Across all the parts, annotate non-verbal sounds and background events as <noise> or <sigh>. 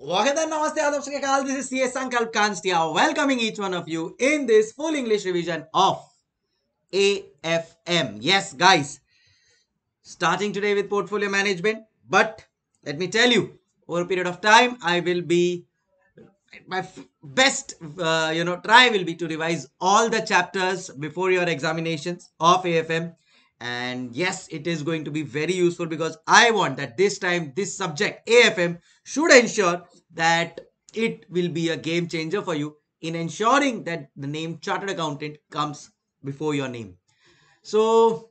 Wagadan Namaste Adab Sakal. This is CS Sankalp Kanstiya welcoming each one of you in this full English revision of AFM. Yes, guys, starting today with portfolio management. But let me tell you, over a period of time, I will be my best, uh, you know, try will be to revise all the chapters before your examinations of AFM and yes it is going to be very useful because i want that this time this subject afm should ensure that it will be a game changer for you in ensuring that the name chartered accountant comes before your name. So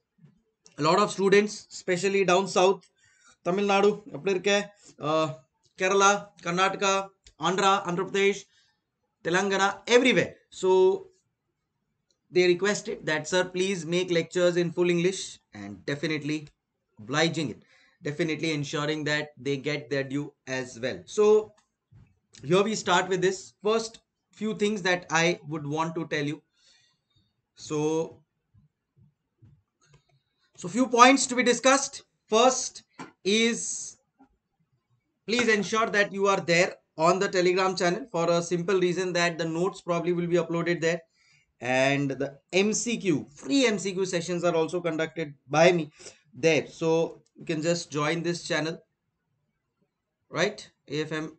a lot of students especially down south tamil nadu uh, kerala karnataka andhra andhra pradesh telangana everywhere. So they requested that sir please make lectures in full english and definitely obliging it definitely ensuring that they get their due as well. So here we start with this first few things that i would want to tell you. So so few points to be discussed. First is please ensure that you are there on the telegram channel for a simple reason that the notes probably will be uploaded there and the mcq free mcq sessions are also conducted by me there. So you can just join this channel right? Afm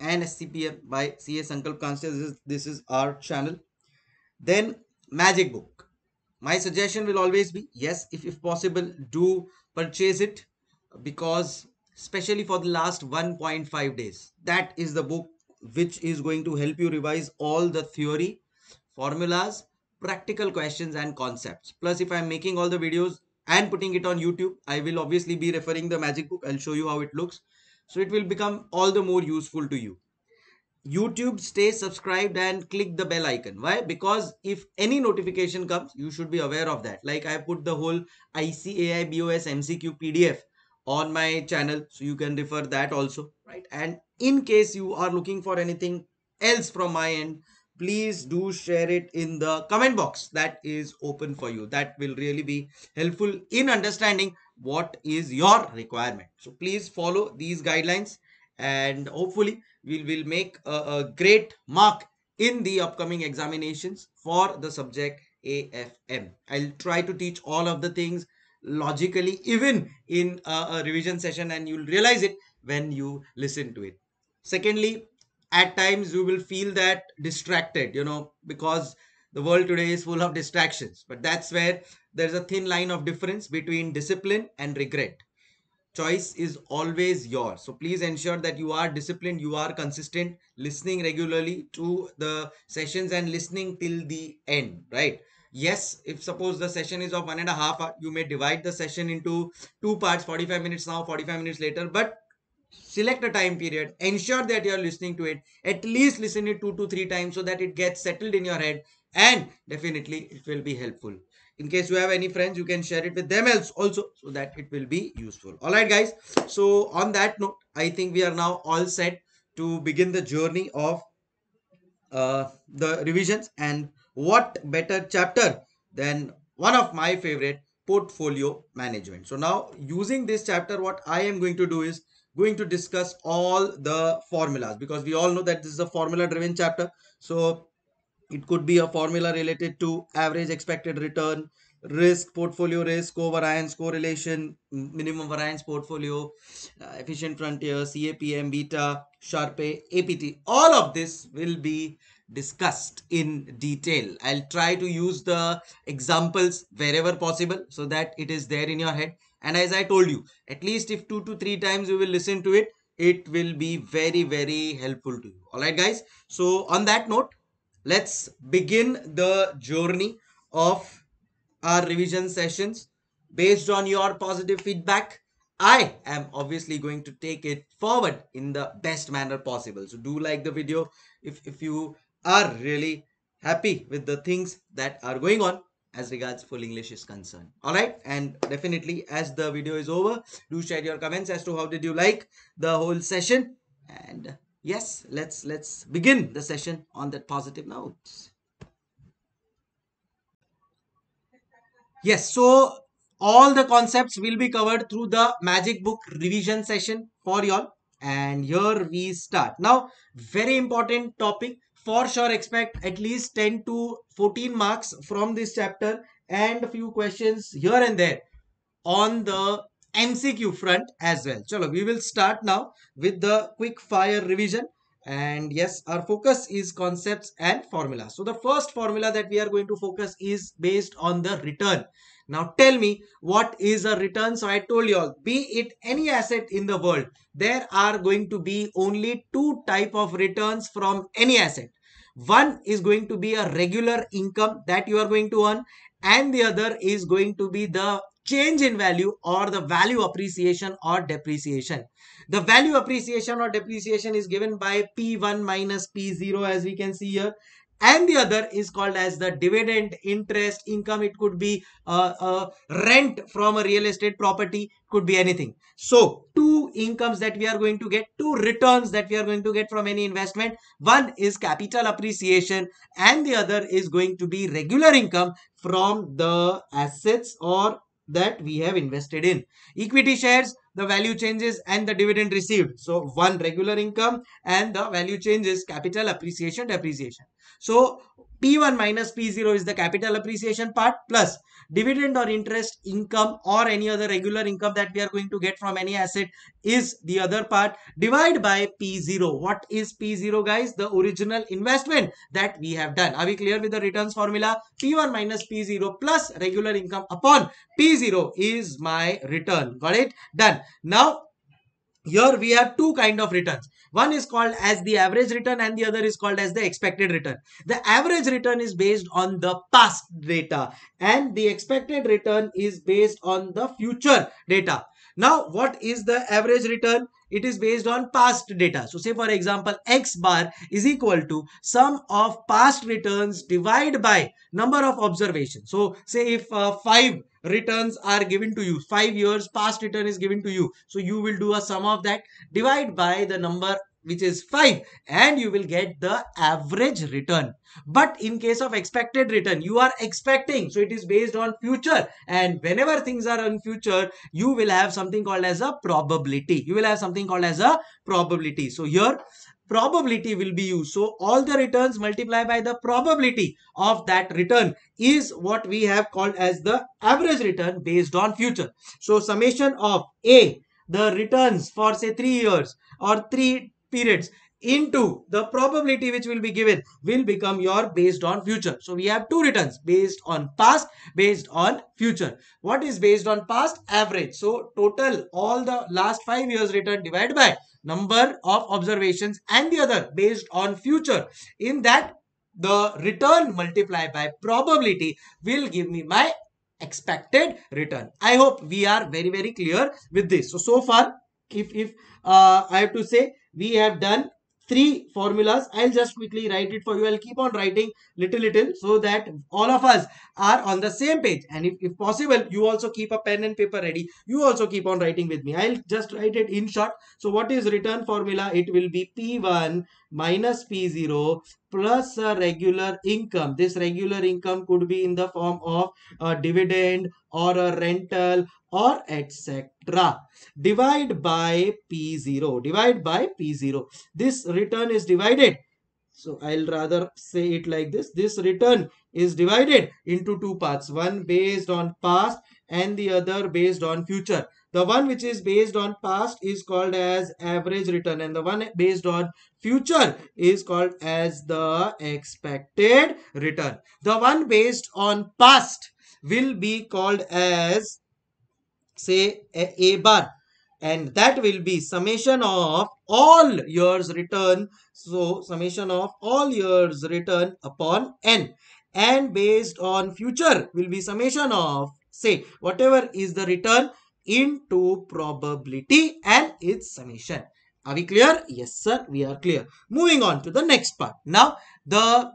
and SCMPE by cs sankalp Kanstiya. this is, this is our channel. Then magic book. My suggestion will always be yes if, if possible do purchase it because especially for the last 1.5 days that is the book which is going to help you revise all the theory formulas practical questions and concepts plus if i'm making all the videos and putting it on youtube i will obviously be referring the magic book i'll show you how it looks so it will become all the more useful to you YouTube stay subscribed and click the bell icon. Why? Because if any notification comes, you should be aware of that. Like I put the whole ICAI BOS MCQ PDF on my channel, so you can refer that also, right? And in case you are looking for anything else from my end, please do share it in the comment box that is open for you. That will really be helpful in understanding what is your requirement. So please follow these guidelines and hopefully we will make a, a great mark in the upcoming examinations for the subject AFM. I'll try to teach all of the things logically, even in a, a revision session, and you'll realize it when you listen to it. Secondly, at times you will feel that distracted, you know, because the world today is full of distractions. But that's where there's a thin line of difference between discipline and regret. Choice is always yours. So please ensure that you are disciplined you are consistent listening regularly to the sessions and listening till the end right? Yes if suppose the session is of one and a half hour you may divide the session into two parts 45 minutes now 45 minutes later but select a time period. Ensure that you are listening to it. At least listen it two to three times so that it gets settled in your head. And definitely it will be helpful. In case you have any friends you can share it with them else also so that it will be useful. All right guys. So on that note i think we are now all set to begin the journey of uh, the revisions and what better chapter than one of my favorite portfolio management. So now using this chapter what i am going to do is going to discuss all the formulas because we all know that this is a formula driven chapter so it could be a formula related to average expected return, risk, portfolio risk, covariance, correlation, minimum variance portfolio, uh, efficient frontier, CAPM, beta, Sharpe, APT. All of this will be discussed in detail. I'll try to use the examples wherever possible so that it is there in your head. And as I told you, at least if two to three times you will listen to it, it will be very, very helpful to you. All right, guys. So on that note, let's begin the journey of our revision sessions based on your positive feedback i am obviously going to take it forward in the best manner possible so do like the video if if you are really happy with the things that are going on as regards full english is concerned. All right and definitely as the video is over do share your comments as to how did you like the whole session. And yes let's let's begin the session on that positive note yes so all the concepts will be covered through the magic book revision session for y'all and here we start. Now very important topic for sure expect at least 10 to 14 marks from this chapter and a few questions here and there on the MCQ front as well. Chalo, we will start now with the quick fire revision. And yes our focus is concepts and formula. So the first formula that we are going to focus is based on the return now tell me what is a return? So i told you all be it any asset in the world there are going to be only two type of returns from any asset. One is going to be a regular income that you are going to earn and the other is going to be the change in value or the value appreciation or depreciation. The value appreciation or depreciation is given by P1 minus P0 as we can see here and the other is called as the dividend interest income. It could be uh, uh, rent from a real estate property could be anything. So two incomes that we are going to get two returns that we are going to get from any investment. One is capital appreciation and the other is going to be regular income from the assets or that we have invested in. Equity shares, the value changes and the dividend received. So one regular income and the value changes, capital appreciation, depreciation. So P1 minus P0 is the capital appreciation part plus dividend or interest income or any other regular income that we are going to get from any asset is the other part divide by P0. What is P0 guys? The original investment that we have done. Are we clear with the returns formula? P1 minus P0 plus regular income upon P0 is my return. Got it? Done. Now here we have two kind of returns. One is called as the average return and the other is called as the expected return. The average return is based on the past data and the expected return is based on the future data. Now, what is the average return? It is based on past data. So, say for example, X bar is equal to sum of past returns divided by number of observations. So, say if uh, 5 returns are given to you, 5 years past return is given to you. So, you will do a sum of that divide by the number which is 5 and you will get the average return. But in case of expected return, you are expecting. So it is based on future and whenever things are in future, you will have something called as a probability. You will have something called as a probability. So here probability will be used. So all the returns multiplied by the probability of that return is what we have called as the average return based on future. So summation of A, the returns for say 3 years or 3 periods into the probability which will be given will become your based on future. So we have two returns based on past, based on future. What is based on past? Average. So total all the last five years return divided by number of observations and the other based on future. In that the return multiplied by probability will give me my expected return. I hope we are very very clear with this. So so far if if uh, I have to say we have done three formulas. I'll just quickly write it for you. I'll keep on writing little little so that all of us are on the same page. And if, if possible you also keep a pen and paper ready. You also keep on writing with me. I'll just write it in short. So what is return formula? It will be p1 minus p0 plus a regular income. This regular income could be in the form of a dividend or a rental or etc. Divide by P0. Divide by P0. This return is divided. So I'll rather say it like this. This return is divided into two parts. One based on past and the other based on future. The one which is based on past is called as average return and the one based on future is called as the expected return. The one based on past will be called as say a, a bar. And that will be summation of all years return so summation of all years return upon n. And based on future will be summation of say whatever is the return into probability and its summation. Are we clear? Yes sir we are clear. Moving on to the next part. Now the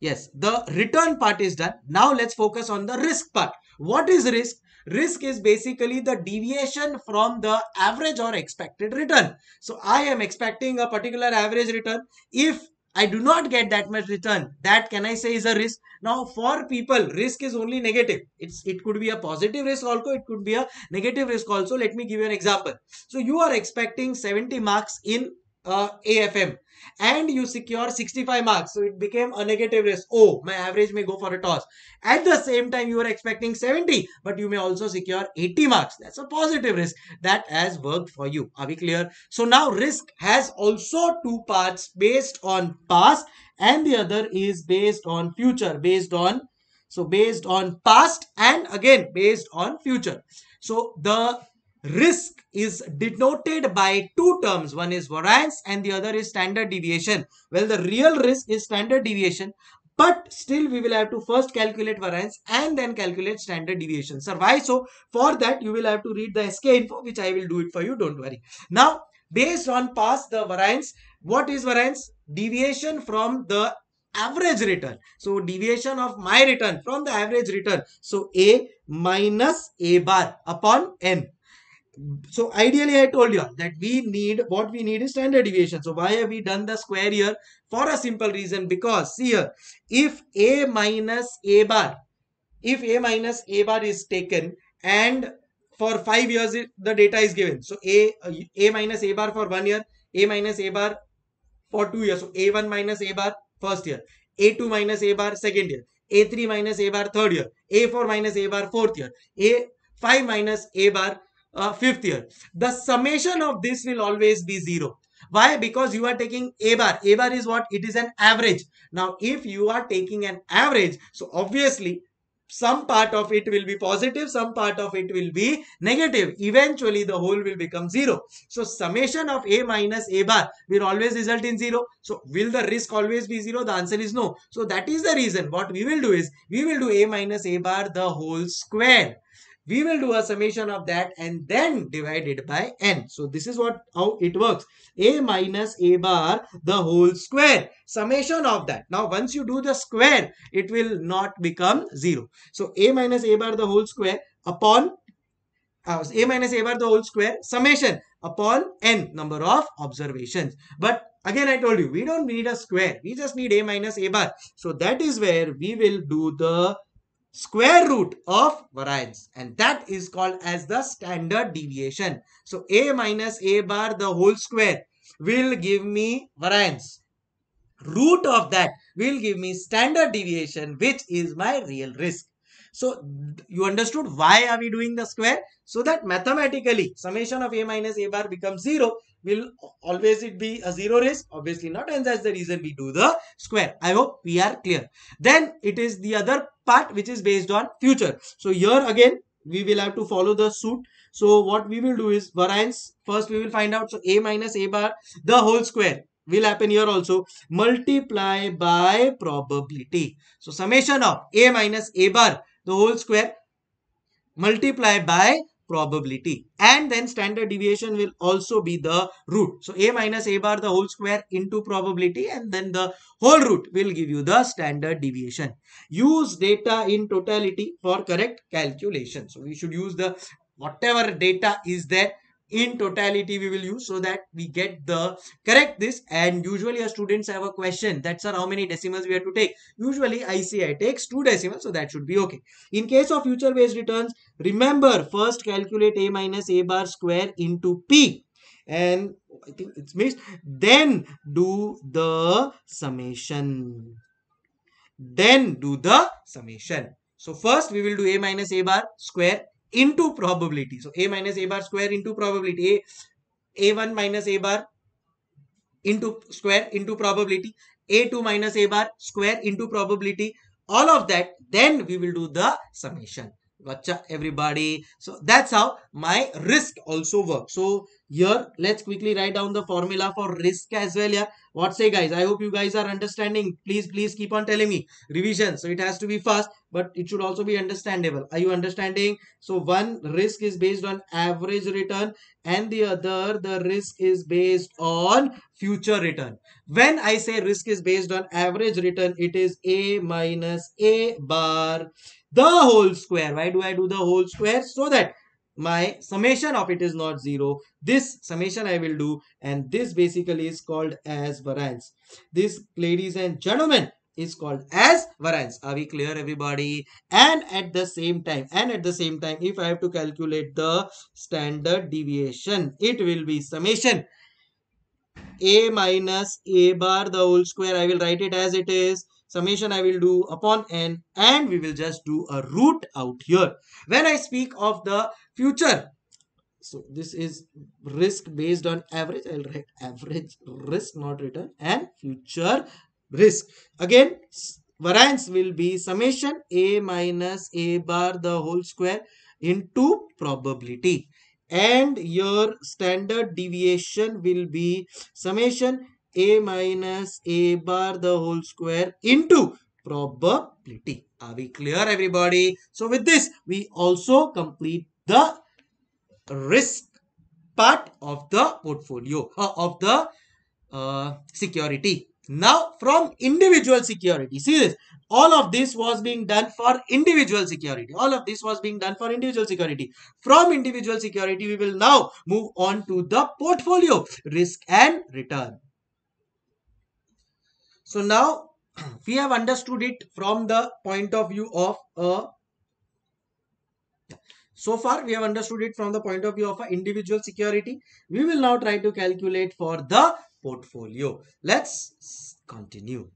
yes the return part is done. Now let's focus on the risk part. What is risk Risk is basically the deviation from the average or expected return. So I am expecting a particular average return. If I do not get that much return. That can I say is a risk? Now for people, risk is only negative. It's It could be a positive risk also. It could be a negative risk also. Let me give you an example. So you are expecting 70 marks in uh, AFM and you secure 65 marks. So it became a negative risk. Oh, my average may go for a toss. At the same time, you are expecting 70, but you may also secure 80 marks. That's a positive risk that has worked for you. Are we clear? So now risk has also two parts based on past and the other is based on future, based on so based on past and again based on future. So the risk is denoted by two terms. One is variance and the other is standard deviation. Well, the real risk is standard deviation. But still we will have to first calculate variance and then calculate standard deviation. Sir, why so? For that you will have to read the SK info which I will do it for you. Don't worry. Now, based on past the variance, what is variance? Deviation from the average return. So deviation of my return from the average return. So A minus A bar upon N so ideally i told you that we need what we need is standard deviation. So why have we done the square here? For a simple reason because see here if a minus a bar if a minus a bar is taken and for five years it, the data is given. So a a minus a bar for one year a minus a bar for two years. So a1 minus a bar first year a2 minus a bar second year a3 minus a bar third year a4 minus a bar fourth year a5 minus a bar uh, fifth year. The summation of this will always be zero. Why? Because you are taking A bar. A bar is what? It is an average. Now, if you are taking an average, so obviously some part of it will be positive, some part of it will be negative. Eventually, the whole will become zero. So, summation of A minus A bar will always result in zero. So, will the risk always be zero? The answer is no. So, that is the reason what we will do is, we will do A minus A bar the whole square we will do a summation of that and then divide it by n. So this is what how it works. a minus a bar the whole square. Summation of that. Now once you do the square, it will not become 0. So a minus a bar the whole square upon uh, a minus a bar the whole square summation upon n number of observations. But again I told you we don't need a square. We just need a minus a bar. So that is where we will do the square root of variance and that is called as the standard deviation. So a minus a bar the whole square will give me variance. Root of that will give me standard deviation which is my real risk. So you understood why are we doing the square? So that mathematically summation of a minus a bar becomes 0 will always it be a zero risk? Obviously not and that's the reason we do the square. I hope we are clear. Then it is the other part which is based on future. So here again we will have to follow the suit. So what we will do is variance first we will find out so a minus a bar the whole square will happen here also multiply by probability. So summation of a minus a bar the whole square multiply by probability. And then standard deviation will also be the root. So a minus a bar the whole square into probability and then the whole root will give you the standard deviation. Use data in totality for correct calculation. So we should use the whatever data is there in totality we will use so that we get the correct this. And usually our students have a question that's how many decimals we have to take? Usually ICAI takes two decimals so that should be okay. In case of future based returns remember first calculate a minus a bar square into p. And I think it's missed. Then do the summation. Then do the summation. So first we will do a minus a bar square into probability. So a minus a bar square into probability. A, a1 minus a bar into square into probability. a2 minus a bar square into probability. All of that, then we will do the summation. Gotcha, everybody. So that's how my risk also works. So here, let's quickly write down the formula for risk as well. Yeah. What say guys? I hope you guys are understanding. Please, please keep on telling me. Revision. So it has to be fast, but it should also be understandable. Are you understanding? So one risk is based on average return and the other, the risk is based on future return. When I say risk is based on average return, it is A minus A bar the whole square. Why do I do the whole square? So that my summation of it is not zero. This summation i will do and this basically is called as variance. This ladies and gentlemen is called as variance. Are we clear everybody? And at the same time and at the same time if i have to calculate the standard deviation it will be summation. A minus a bar the whole square i will write it as it is. Summation I will do upon n and we will just do a root out here. When I speak of the future, so this is risk based on average, I will write average risk not return and future risk. Again, variance will be summation a minus a bar the whole square into probability and your standard deviation will be summation a minus a bar the whole square into probability. Are we clear everybody? So with this, we also complete the risk part of the portfolio uh, of the uh, security. Now from individual security, see this, all of this was being done for individual security. All of this was being done for individual security. From individual security, we will now move on to the portfolio risk and return. So now <clears throat> we have understood it from the point of view of a so far we have understood it from the point of view of an individual security. We will now try to calculate for the portfolio. Let's continue.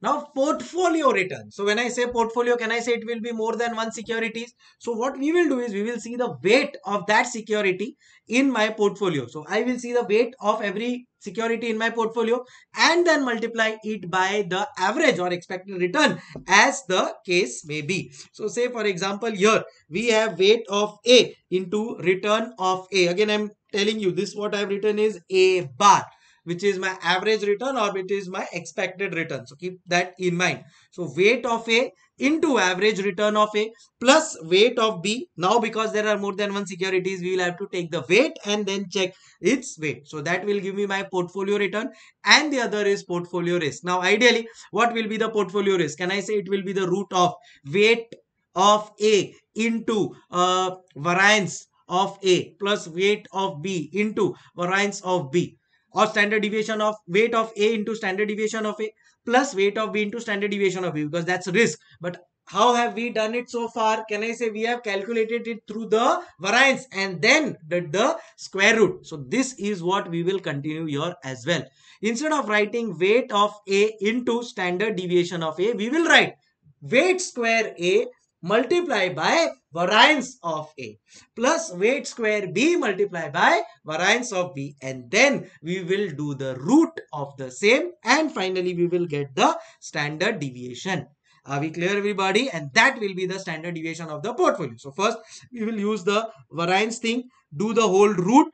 Now portfolio return. So when I say portfolio, can I say it will be more than one securities? So what we will do is we will see the weight of that security in my portfolio. So I will see the weight of every security in my portfolio and then multiply it by the average or expected return as the case may be. So say for example here we have weight of A into return of A. Again I'm telling you this what I have written is A bar which is my average return or it is my expected return. So keep that in mind. So weight of A into average return of A plus weight of B. Now because there are more than one securities, we will have to take the weight and then check its weight. So that will give me my portfolio return and the other is portfolio risk. Now ideally, what will be the portfolio risk? Can I say it will be the root of weight of A into uh, variance of A plus weight of B into variance of B or standard deviation of weight of A into standard deviation of A plus weight of B into standard deviation of B because that's risk. But how have we done it so far? Can I say we have calculated it through the variance and then did the square root. So this is what we will continue here as well. Instead of writing weight of A into standard deviation of A, we will write weight square A multiply by variance of A. Plus weight square B multiply by variance of B. And then we will do the root of the same. And finally we will get the standard deviation. Are we clear everybody? And that will be the standard deviation of the portfolio. So first we will use the variance thing, do the whole root,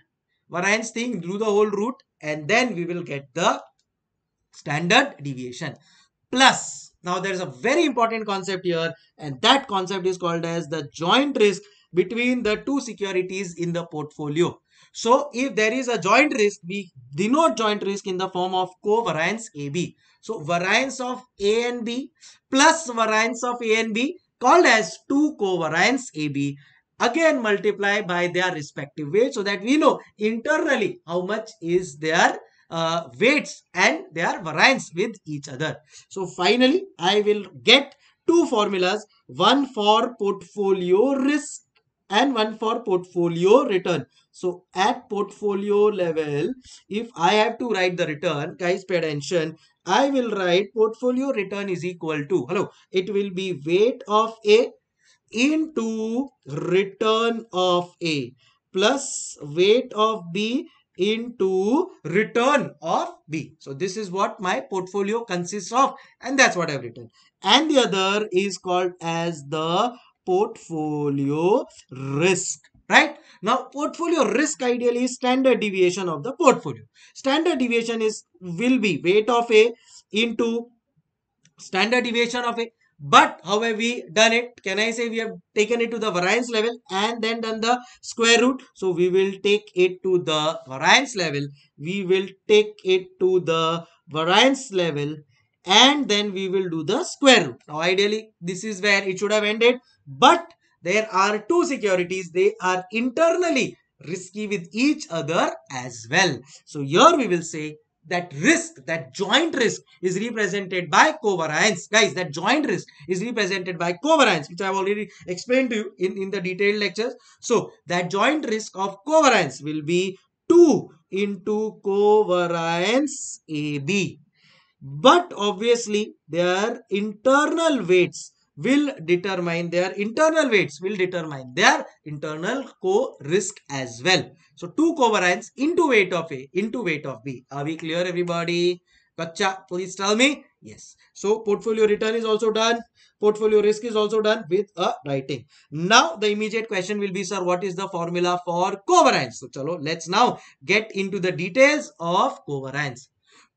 variance thing, do the whole root. And then we will get the standard deviation. Plus now there is a very important concept here and that concept is called as the joint risk between the two securities in the portfolio. So if there is a joint risk, we denote joint risk in the form of covariance AB. So variance of A and B plus variance of A and B called as 2 covariance AB again multiply by their respective weight so that we know internally how much is their uh, weights and their variance with each other. So finally, I will get two formulas, one for portfolio risk and one for portfolio return. So at portfolio level, if I have to write the return, guys pay attention, I will write portfolio return is equal to, hello, it will be weight of A into return of A plus weight of B into return of B. So this is what my portfolio consists of and that's what I've written. And the other is called as the portfolio risk. Right now, portfolio risk ideally is standard deviation of the portfolio. Standard deviation is will be weight of A into standard deviation of A but how have we done it? Can I say we have taken it to the variance level and then done the square root? So we will take it to the variance level. We will take it to the variance level and then we will do the square root. Now ideally this is where it should have ended but there are two securities. They are internally risky with each other as well. So here we will say that risk, that joint risk is represented by covariance. Guys, that joint risk is represented by covariance, which I have already explained to you in, in the detailed lectures. So, that joint risk of covariance will be 2 into covariance AB. But obviously, their internal weights will determine their internal weights will determine their internal co-risk as well. So two covariance into weight of A into weight of B. Are we clear everybody? Kacha, please tell me. Yes. So portfolio return is also done. Portfolio risk is also done with a writing. Now the immediate question will be, sir, what is the formula for covariance? So chalo, let's now get into the details of covariance.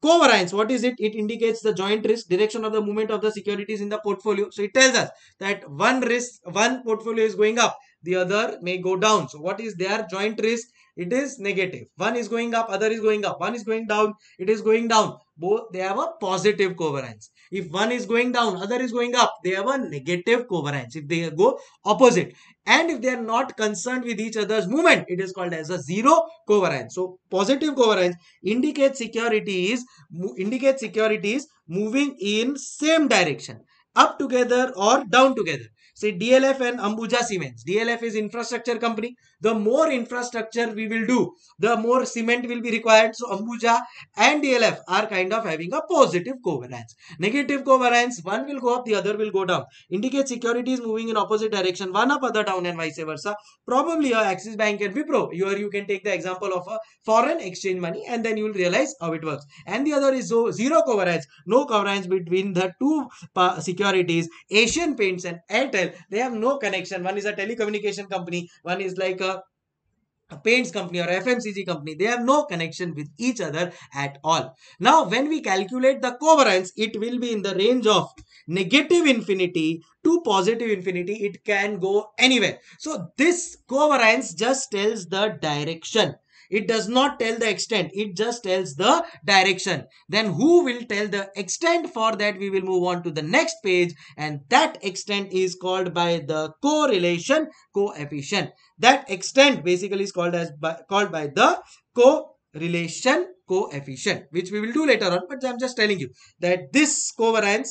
Covariance, what is it? It indicates the joint risk, direction of the movement of the securities in the portfolio. So it tells us that one risk, one portfolio is going up, the other may go down. So what is their joint risk? It is negative. One is going up, other is going up. One is going down, it is going down. Both they have a positive covariance. If one is going down, other is going up, they have a negative covariance. If they go opposite, and if they are not concerned with each other's movement, it is called as a zero covariance. So positive covariance indicates securities indicate securities moving in same direction, up together or down together. Say DLF and Ambuja Cements. DLF is infrastructure company. The more infrastructure we will do, the more cement will be required. So Ambuja and DLF are kind of having a positive covariance. Negative covariance, one will go up, the other will go down. Indicate securities moving in opposite direction, one up, other down and vice versa. Probably a Axis Bank and Wipro. Here you can take the example of a foreign exchange money and then you will realize how it works. And the other is zero covariance. No covariance between the two securities, Asian Paints and Airtel they have no connection one is a telecommunication company one is like a a paints company or FMCG company, they have no connection with each other at all. Now, when we calculate the covariance, it will be in the range of negative infinity to positive infinity. It can go anywhere. So, this covariance just tells the direction. It does not tell the extent. It just tells the direction. Then who will tell the extent? For that we will move on to the next page and that extent is called by the correlation coefficient. That extent basically is called as by, called by the correlation coefficient which we will do later on but I'm just telling you that this covariance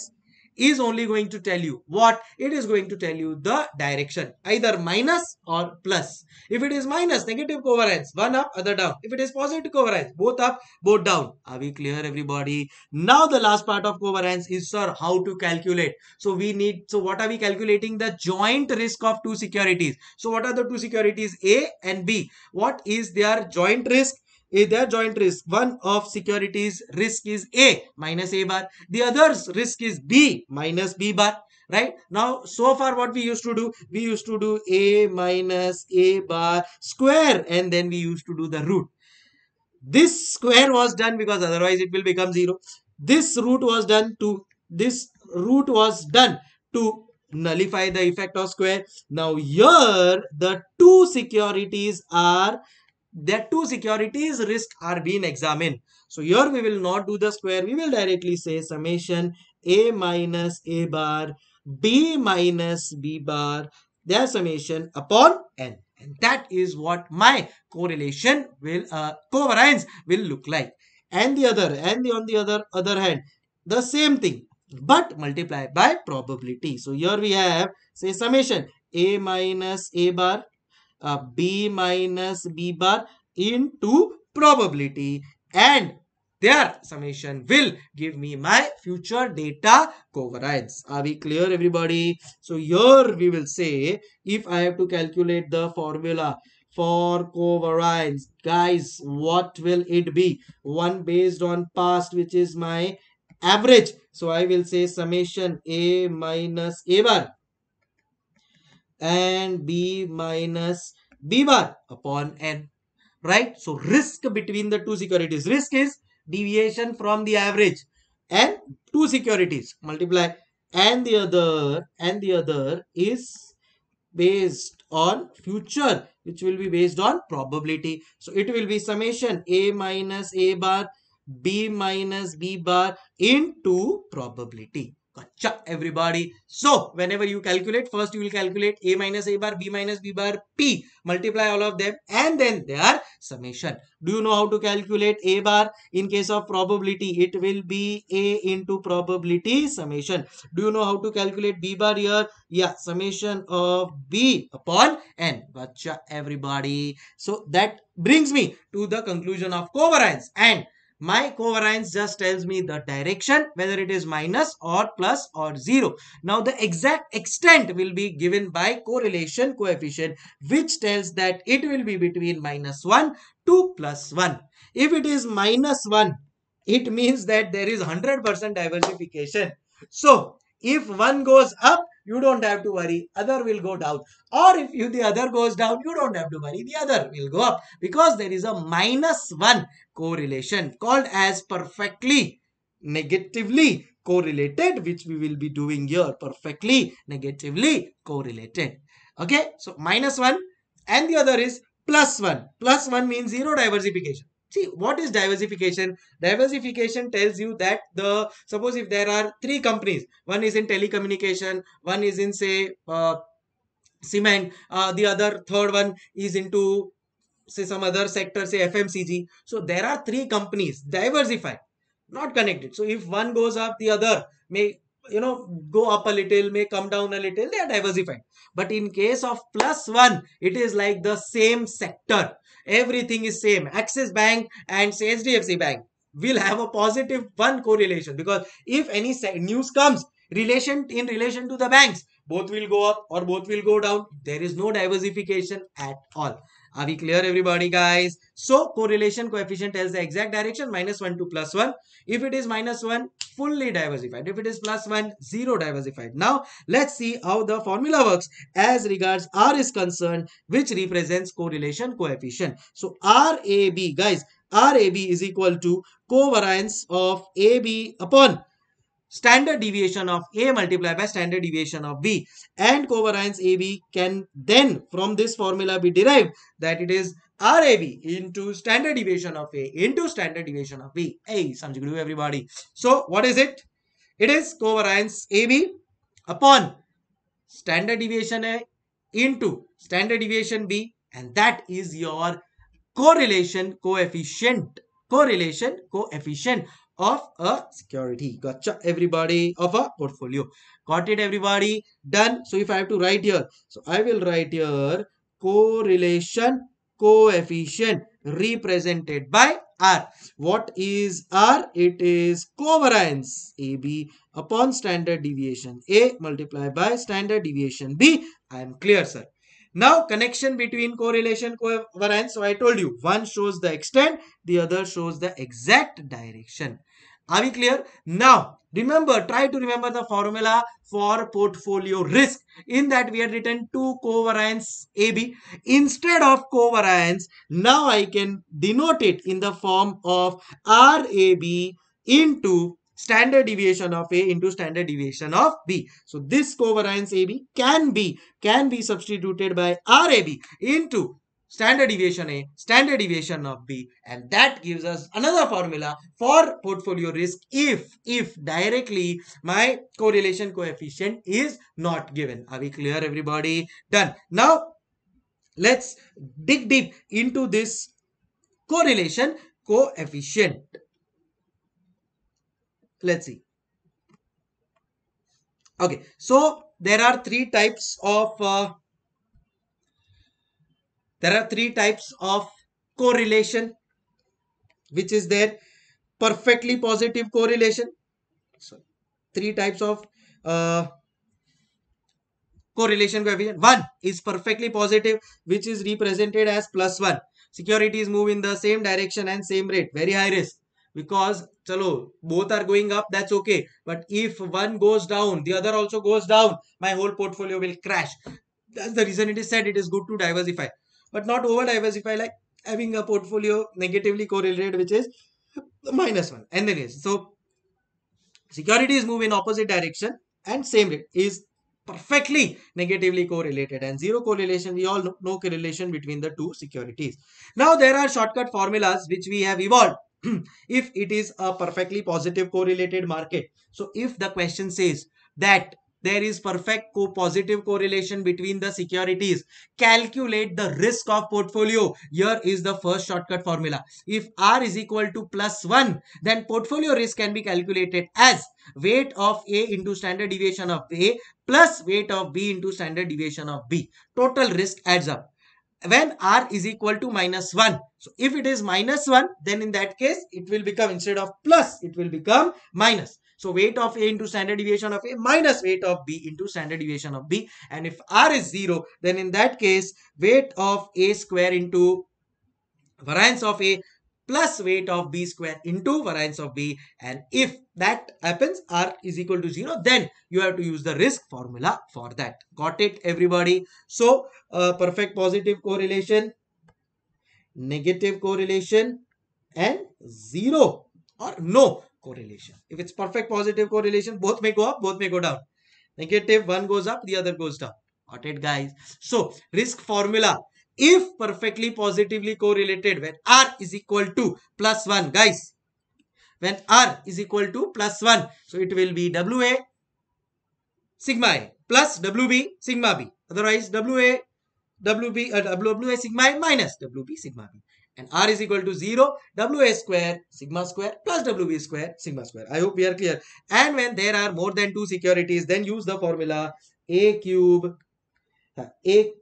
is only going to tell you what it is going to tell you the direction either minus or plus. If it is minus negative covariance one up other down. If it is positive covariance both up both down. Are we clear everybody? Now the last part of covariance is sir how to calculate. So we need so what are we calculating? The joint risk of two securities. So what are the two securities a and b? What is their joint risk? is their joint risk. One of securities risk is A minus A bar. The other's risk is B minus B bar. Right now, so far what we used to do, we used to do A minus A bar square and then we used to do the root. This square was done because otherwise it will become 0. This root was done to, this root was done to nullify the effect of square. Now here the two securities are that two securities risk are being examined. So here we will not do the square. We will directly say summation A minus A bar B minus B bar their summation upon N. And that is what my correlation will, uh, covariance will look like. And the other, and the on the other, other hand, the same thing, but multiplied by probability. So here we have, say summation A minus A bar uh, b minus b bar into probability and their summation will give me my future data covariance. Are we clear everybody? So here we will say if I have to calculate the formula for covariance guys what will it be? One based on past which is my average. So I will say summation A minus A bar and b minus b bar upon n right? So risk between the two securities. Risk is deviation from the average and two securities. Multiply and the other and the other is based on future which will be based on probability. So it will be summation. A minus a bar b minus b bar into probability Gotcha, everybody. So, whenever you calculate, first you will calculate A minus A bar, B minus B bar, P. Multiply all of them and then their summation. Do you know how to calculate A bar? In case of probability, it will be A into probability summation. Do you know how to calculate B bar here? Yeah, summation of B upon N. Gotcha, everybody. So, that brings me to the conclusion of covariance and my covariance just tells me the direction whether it is minus or plus or 0 now the exact extent will be given by correlation coefficient which tells that it will be between minus 1 to plus 1 if it is minus 1 it means that there is 100% diversification. So if one goes up you don't have to worry other will go down. Or if you the other goes down you don't have to worry the other will go up. Because there is a minus 1 correlation called as perfectly negatively correlated which we will be doing here perfectly negatively correlated. Okay? So minus 1 and the other is plus 1 plus 1 means zero diversification See, what is diversification? Diversification tells you that the, suppose if there are three companies, one is in telecommunication, one is in say, uh, cement, uh, the other third one is into say some other sector, say FMCG. So there are three companies, diversified, not connected. So if one goes up, the other may you know go up a little may come down a little they are diversified but in case of plus one it is like the same sector everything is same. Axis bank and say hdfc bank will have a positive one correlation because if any news comes relation in relation to the banks both will go up or both will go down. There is no diversification at all are we clear everybody guys? So correlation coefficient tells the exact direction minus 1 to plus 1. If it is minus 1 fully diversified. If it is plus 1 zero diversified. Now let's see how the formula works as regards R is concerned which represents correlation coefficient. So RAB guys RAB is equal to covariance of AB upon standard deviation of A multiplied by standard deviation of B and covariance AB can then from this formula be derived that it is RAB into standard deviation of A into standard deviation of B. Hey, samjh everybody. So what is it? It is covariance AB upon standard deviation A into standard deviation B and that is your correlation coefficient correlation coefficient of a security. Gotcha, everybody, of a portfolio. Got it, everybody? Done. So if I have to write here, so I will write here correlation coefficient represented by R. What is R? It is covariance AB upon standard deviation A multiplied by standard deviation B. I am clear, sir. Now connection between correlation covariance. So I told you one shows the extent, the other shows the exact direction. Are we clear? Now remember, try to remember the formula for portfolio risk. In that we had written two covariance AB. Instead of covariance, now I can denote it in the form of RAB into standard deviation of A into standard deviation of B. So this covariance AB can be can be substituted by RAB into standard deviation A, standard deviation of B and that gives us another formula for portfolio risk if if directly my correlation coefficient is not given. Are we clear everybody? Done. Now let's dig deep into this correlation coefficient let's see okay so there are three types of uh, there are three types of correlation which is there. Perfectly positive correlation. So three types of uh, correlation coefficient one is perfectly positive which is represented as plus one. Securities move in the same direction and same rate. Very high risk. Because chalo both are going up that's okay. But if one goes down the other also goes down my whole portfolio will crash. That's the reason it is said it is good to diversify but not over diversify like having a portfolio negatively correlated which is minus one. And then is so securities move in opposite direction and same rate is perfectly negatively correlated. And zero correlation we all know no correlation between the two securities. Now there are shortcut formulas which we have evolved. <clears throat> If it is a perfectly positive correlated market. So if the question says that there is perfect co positive correlation between the securities. Calculate the risk of portfolio. Here is the first shortcut formula. If R is equal to plus 1, then portfolio risk can be calculated as weight of A into standard deviation of A plus weight of B into standard deviation of B. Total risk adds up when r is equal to minus 1. So if it is minus 1 then in that case it will become instead of plus it will become minus. So weight of A into standard deviation of A minus weight of B into standard deviation of B. And if R is 0, then in that case, weight of A square into variance of A plus weight of B square into variance of B. And if that happens, R is equal to 0, then you have to use the risk formula for that. Got it, everybody? So, uh, perfect positive correlation, negative correlation, and 0 or no correlation. If it's perfect positive correlation, both may go up, both may go down. Negative, one goes up, the other goes down. Got it, guys? So, risk formula. If perfectly positively correlated when R is equal to plus 1, guys. When R is equal to plus 1. So, it will be WA sigma A plus WB sigma B. Otherwise, WA, WB, uh, WA sigma A minus WB sigma B and r is equal to 0 wa square sigma square plus wb square sigma square. I hope we are clear. And when there are more than two securities then use the formula a cube uh, a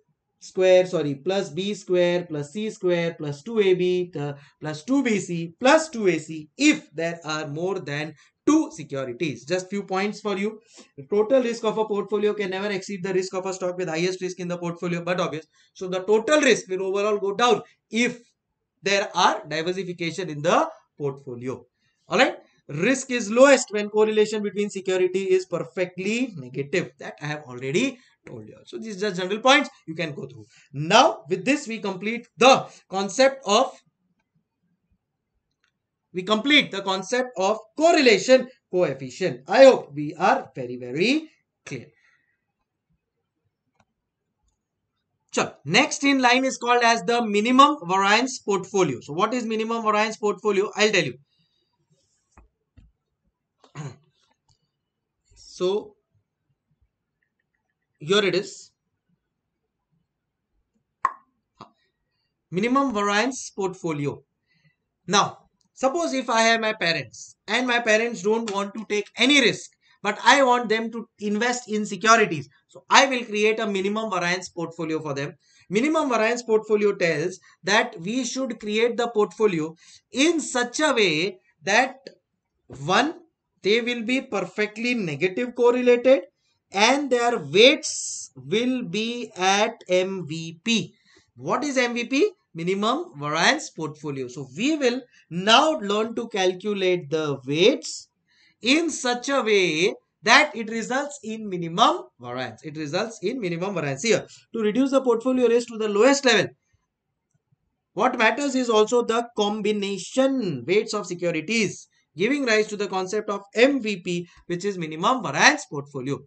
square sorry plus b square plus c square plus 2ab uh, plus 2bc plus 2ac if there are more than two securities. Just few points for you. The total risk of a portfolio can never exceed the risk of a stock with highest risk in the portfolio but obvious. So the total risk will overall go down if there are diversification in the portfolio. All right. Risk is lowest when correlation between security is perfectly negative. That I have already told you. So these are general points you can go through. Now with this we complete the concept of we complete the concept of correlation coefficient. I hope we are very very clear. Sure. Next in line is called as the minimum variance portfolio. So what is minimum variance portfolio? I'll tell you. <clears throat> so here it is. Minimum variance portfolio. Now, suppose if I have my parents and my parents don't want to take any risk but I want them to invest in securities. So I will create a minimum variance portfolio for them. Minimum variance portfolio tells that we should create the portfolio in such a way that one, they will be perfectly negative correlated and their weights will be at MVP. What is MVP? Minimum variance portfolio. So we will now learn to calculate the weights in such a way that it results in minimum variance. It results in minimum variance here. To reduce the portfolio risk to the lowest level, what matters is also the combination weights of securities giving rise to the concept of MVP which is minimum variance portfolio.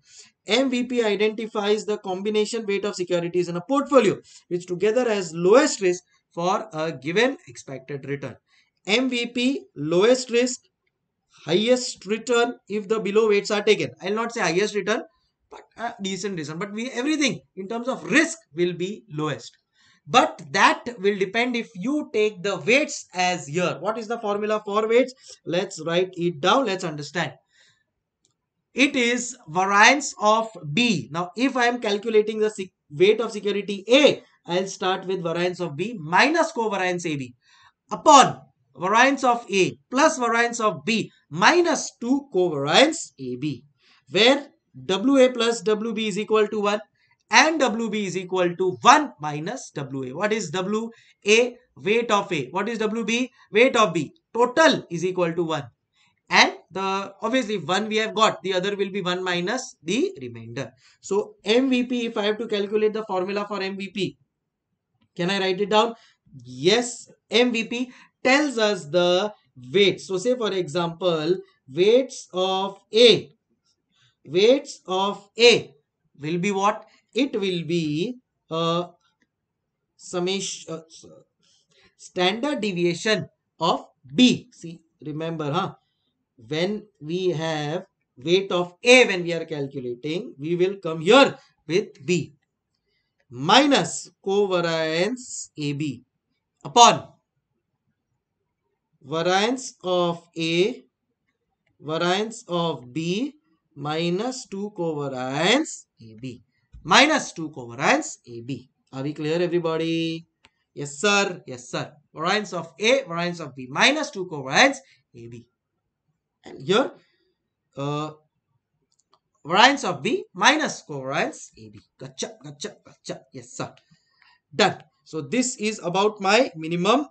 MVP identifies the combination weight of securities in a portfolio which together has lowest risk for a given expected return. MVP lowest risk highest return if the below weights are taken. I will not say highest return, but a decent return. But we everything in terms of risk will be lowest. But that will depend if you take the weights as here. What is the formula for weights? Let's write it down. Let's understand. It is variance of B. Now, if I am calculating the weight of security A, I'll start with variance of B minus covariance AB upon variance of A plus variance of B minus 2 covariance AB where WA plus WB is equal to 1 and WB is equal to 1 minus WA. What is WA? Weight of A. What is WB? Weight of B. Total is equal to 1. And the obviously 1 we have got. The other will be 1 minus the remainder. So MVP, if I have to calculate the formula for MVP, can I write it down? Yes, MVP tells us the weights. So say for example, weights of A. Weights of A will be what? It will be a summation, uh, standard deviation of B. See, remember, huh? When we have weight of A when we are calculating, we will come here with B minus covariance AB upon variance of A, variance of B minus 2 covariance AB. Minus 2 covariance AB. Are we clear everybody? Yes sir. Yes sir. Variance of A, variance of B. Minus 2 covariance AB. And here uh, variance of B minus covariance AB. Gotcha, gotcha, gotcha. Yes sir. Done. So this is about my minimum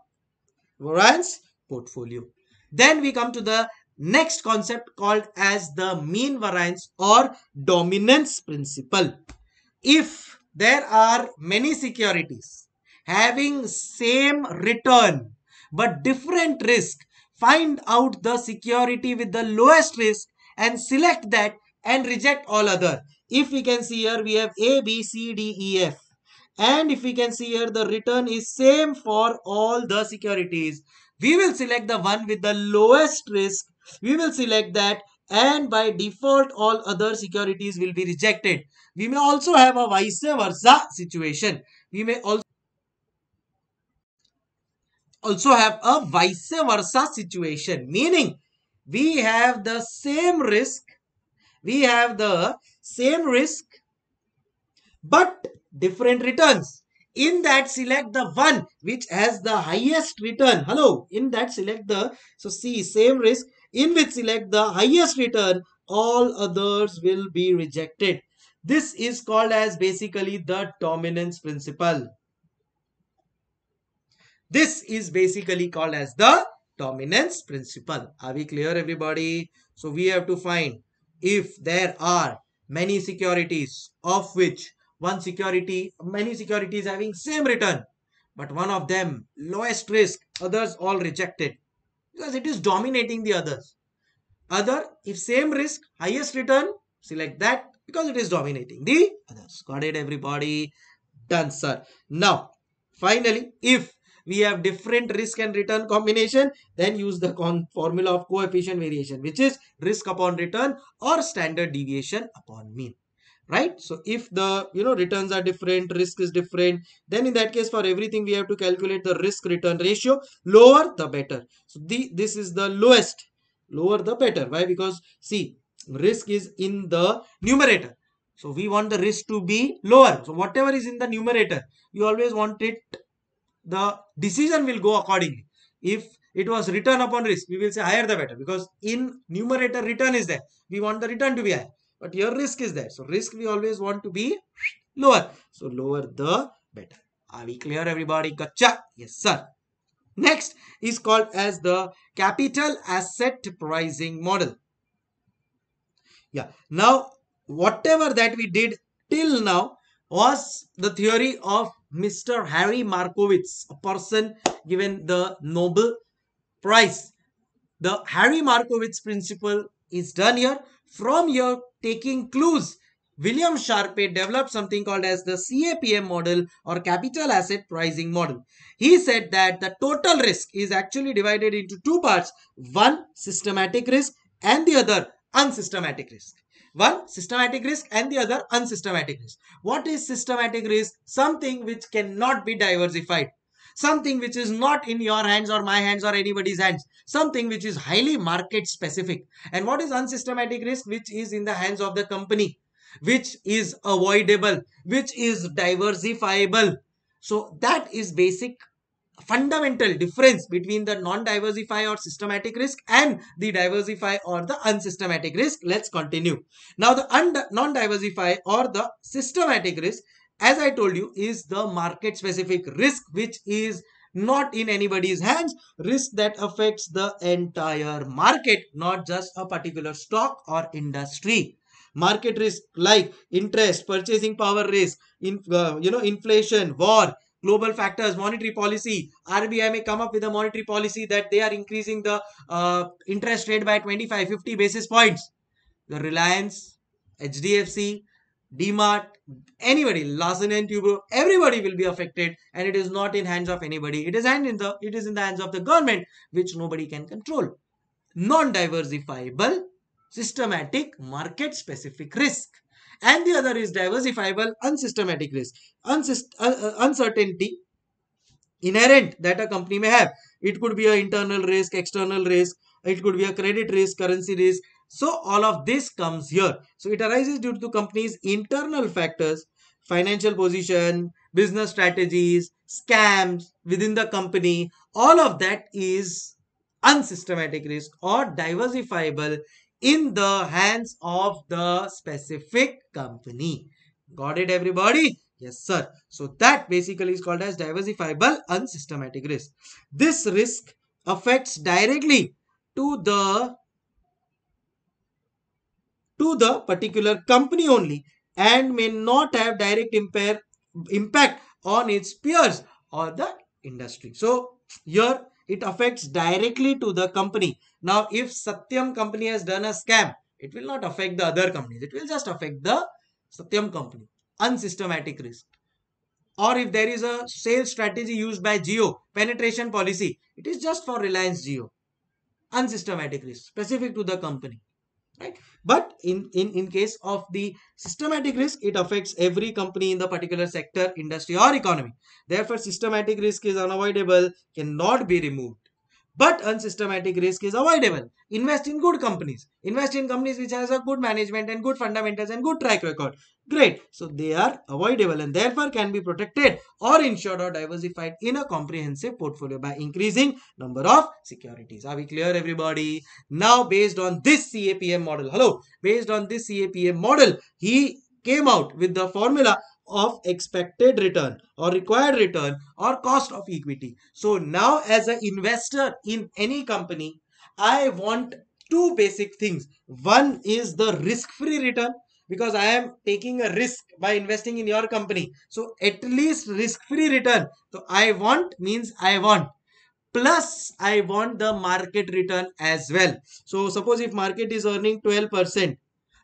variance portfolio. Then we come to the next concept called as the mean variance or dominance principle. If there are many securities having same return but different risk, find out the security with the lowest risk and select that and reject all other. If we can see here, we have A, B, C, D, E, F. And if we can see here, the return is same for all the securities we will select the one with the lowest risk. We will select that and by default all other securities will be rejected. We may also have a vice versa situation. We may also also have a vice versa situation meaning we have the same risk we have the same risk but different returns in that select the one which has the highest return. Hello. In that select the so see same risk. In which select the highest return all others will be rejected. This is called as basically the dominance principle. This is basically called as the dominance principle. Are we clear everybody? So we have to find if there are many securities of which one security, many securities having same return, but one of them lowest risk, others all rejected because it is dominating the others. Other, if same risk, highest return, select that because it is dominating the others. Got it, everybody? Done, sir. Now, finally, if we have different risk and return combination, then use the formula of coefficient variation, which is risk upon return or standard deviation upon mean right? So if the you know returns are different risk is different then in that case for everything we have to calculate the risk return ratio. Lower the better. So the this is the lowest. Lower the better. Why? Because see risk is in the numerator. So we want the risk to be lower. So whatever is in the numerator you always want it the decision will go accordingly. If it was return upon risk we will say higher the better. Because in numerator return is there. We want the return to be high but your risk is there. So risk we always want to be lower. So lower the better. Are we clear everybody? Gotcha. Yes sir. Next is called as the capital asset pricing model. Yeah. Now whatever that we did till now was the theory of Mr. Harry Markowitz, a person given the Nobel Prize. The Harry Markowitz principle is done here. From here, taking clues, William Sharpe developed something called as the CAPM model or capital asset pricing model. He said that the total risk is actually divided into two parts. One systematic risk and the other unsystematic risk. One systematic risk and the other unsystematic risk. What is systematic risk? Something which cannot be diversified something which is not in your hands or my hands or anybody's hands, something which is highly market specific. And what is unsystematic risk? Which is in the hands of the company, which is avoidable, which is diversifiable. So that is basic fundamental difference between the non-diversify or systematic risk and the diversify or the unsystematic risk. Let's continue. Now the non-diversify or the systematic risk as I told you, is the market specific risk which is not in anybody's hands, risk that affects the entire market, not just a particular stock or industry. Market risk like interest, purchasing power risk, in, uh, you know, inflation, war, global factors, monetary policy. RBI may come up with a monetary policy that they are increasing the uh, interest rate by 25, 50 basis points. The Reliance, HDFC, DMart, anybody, Larsen and Toubro, everybody will be affected, and it is not in hands of anybody. It is hand in the it is in the hands of the government, which nobody can control. Non-diversifiable, systematic, market-specific risk, and the other is diversifiable, unsystematic risk. Unsist uh, uh, uncertainty inherent that a company may have. It could be an internal risk, external risk. It could be a credit risk, currency risk, so all of this comes here. So it arises due to the company's internal factors, financial position, business strategies, scams within the company. All of that is unsystematic risk or diversifiable in the hands of the specific company. Got it everybody? Yes, sir. So that basically is called as diversifiable unsystematic risk. This risk affects directly to the to the particular company only and may not have direct impair, impact on its peers or the industry. So here it affects directly to the company. Now if Satyam company has done a scam, it will not affect the other companies. It will just affect the Satyam company. Unsystematic risk. Or if there is a sales strategy used by Jio, penetration policy, it is just for Reliance Jio. Unsystematic risk, specific to the company right but in in in case of the systematic risk it affects every company in the particular sector industry or economy therefore systematic risk is unavoidable cannot be removed but unsystematic risk is avoidable. Invest in good companies. Invest in companies which has a good management and good fundamentals and good track record. Great. So they are avoidable and therefore can be protected or insured or diversified in a comprehensive portfolio by increasing number of securities. Are we clear everybody? Now based on this CAPM model, hello, based on this CAPM model, he came out with the formula of expected return or required return or cost of equity. So now as an investor in any company, I want two basic things. One is the risk-free return because I am taking a risk by investing in your company. So at least risk-free return. So I want means I want plus I want the market return as well. So suppose if market is earning 12%,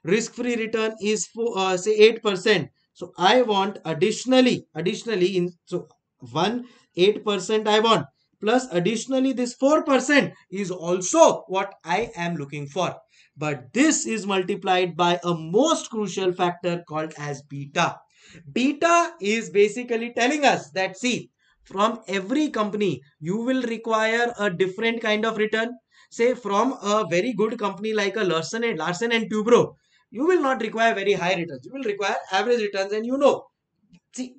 risk-free return is for, uh, say 8%. So I want additionally, additionally in so one 8% I want plus additionally this 4% is also what I am looking for. But this is multiplied by a most crucial factor called as beta. Beta is basically telling us that see from every company you will require a different kind of return. Say from a very good company like a Larsen and Larsen and Toubro you will not require very high returns. You will require average returns and you know. See,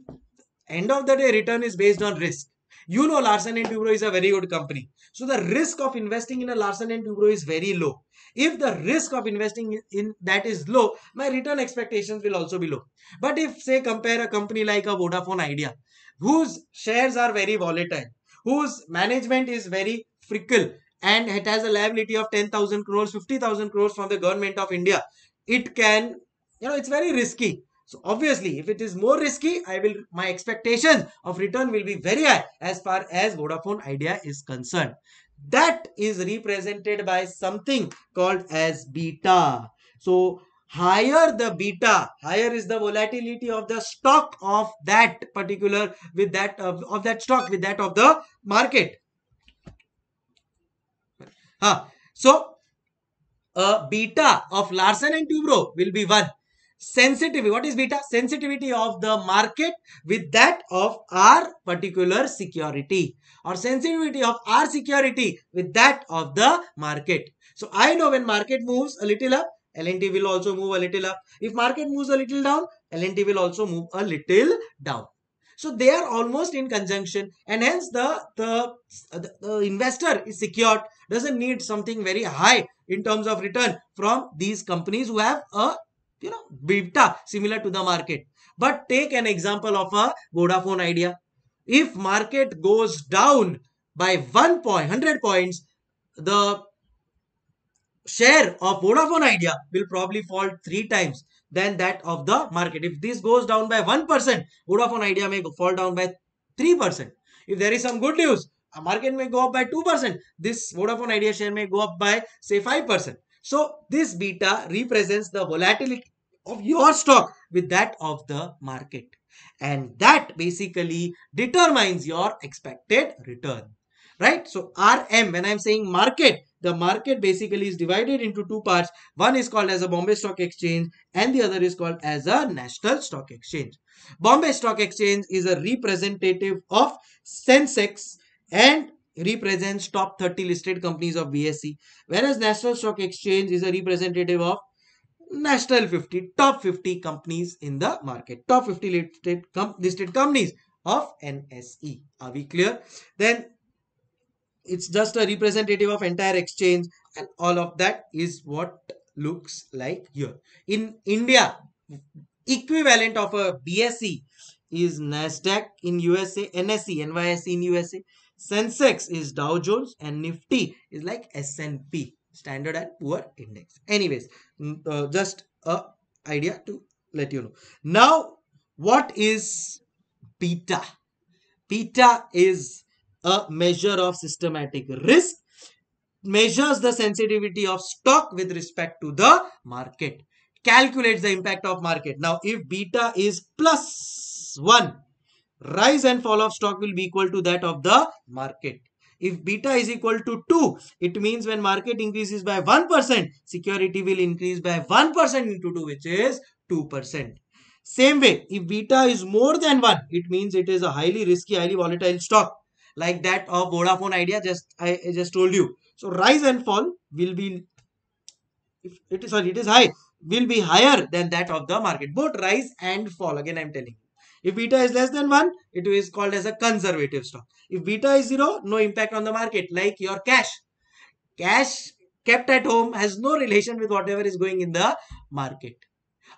end of the day return is based on risk. You know Larsen and Toubro is a very good company. So the risk of investing in a Larsen and Toubro is very low. If the risk of investing in that is low, my return expectations will also be low. But if say compare a company like a Vodafone Idea, whose shares are very volatile, whose management is very fickle, and it has a liability of 10,000 crores, 50,000 crores from the government of India it can you know it's very risky so obviously if it is more risky i will my expectations of return will be very high as far as vodafone idea is concerned that is represented by something called as beta so higher the beta higher is the volatility of the stock of that particular with that of, of that stock with that of the market huh. so a beta of Larsen and Toubro will be 1. Sensitivity, what is beta? Sensitivity of the market with that of our particular security or sensitivity of our security with that of the market. So I know when market moves a little up, LNT will also move a little up. If market moves a little down, LNT will also move a little down. So they are almost in conjunction and hence the, the, the, the investor is secured, doesn't need something very high in terms of return from these companies who have a you know beta similar to the market. But take an example of a Vodafone idea. If market goes down by one point, 100 points, the share of Vodafone idea will probably fall three times than that of the market. If this goes down by 1%, Vodafone idea may fall down by 3%. If there is some good news, a market may go up by 2%. This Vodafone Idea share may go up by say 5%. So this beta represents the volatility of your stock with that of the market. And that basically determines your expected return. Right? So RM, when I'm saying market, the market basically is divided into two parts. One is called as a Bombay Stock Exchange and the other is called as a National Stock Exchange. Bombay Stock Exchange is a representative of Sensex and represents top 30 listed companies of BSE, whereas National Stock Exchange is a representative of National 50, top 50 companies in the market, top 50 listed, com listed companies of NSE. Are we clear? Then it's just a representative of entire exchange and all of that is what looks like here. In India, equivalent of a BSE is Nasdaq in USA, NSE, NYSE in USA. Sensex is Dow Jones and Nifty is like S&P, Standard and Poor Index. Anyways, uh, just a idea to let you know. Now, what is beta? Beta is a measure of systematic risk, measures the sensitivity of stock with respect to the market, calculates the impact of market. Now, if beta is plus 1, rise and fall of stock will be equal to that of the market. If beta is equal to 2, it means when market increases by 1%, security will increase by 1% into 2, which is 2%. Same way, if beta is more than 1, it means it is a highly risky, highly volatile stock. Like that of Vodafone Idea, just I, I just told you. So rise and fall will be, if it is sorry, it is high, will be higher than that of the market. Both rise and fall. Again, I am telling you. If beta is less than 1, it is called as a conservative stock. If beta is 0, no impact on the market like your cash. Cash kept at home has no relation with whatever is going in the market.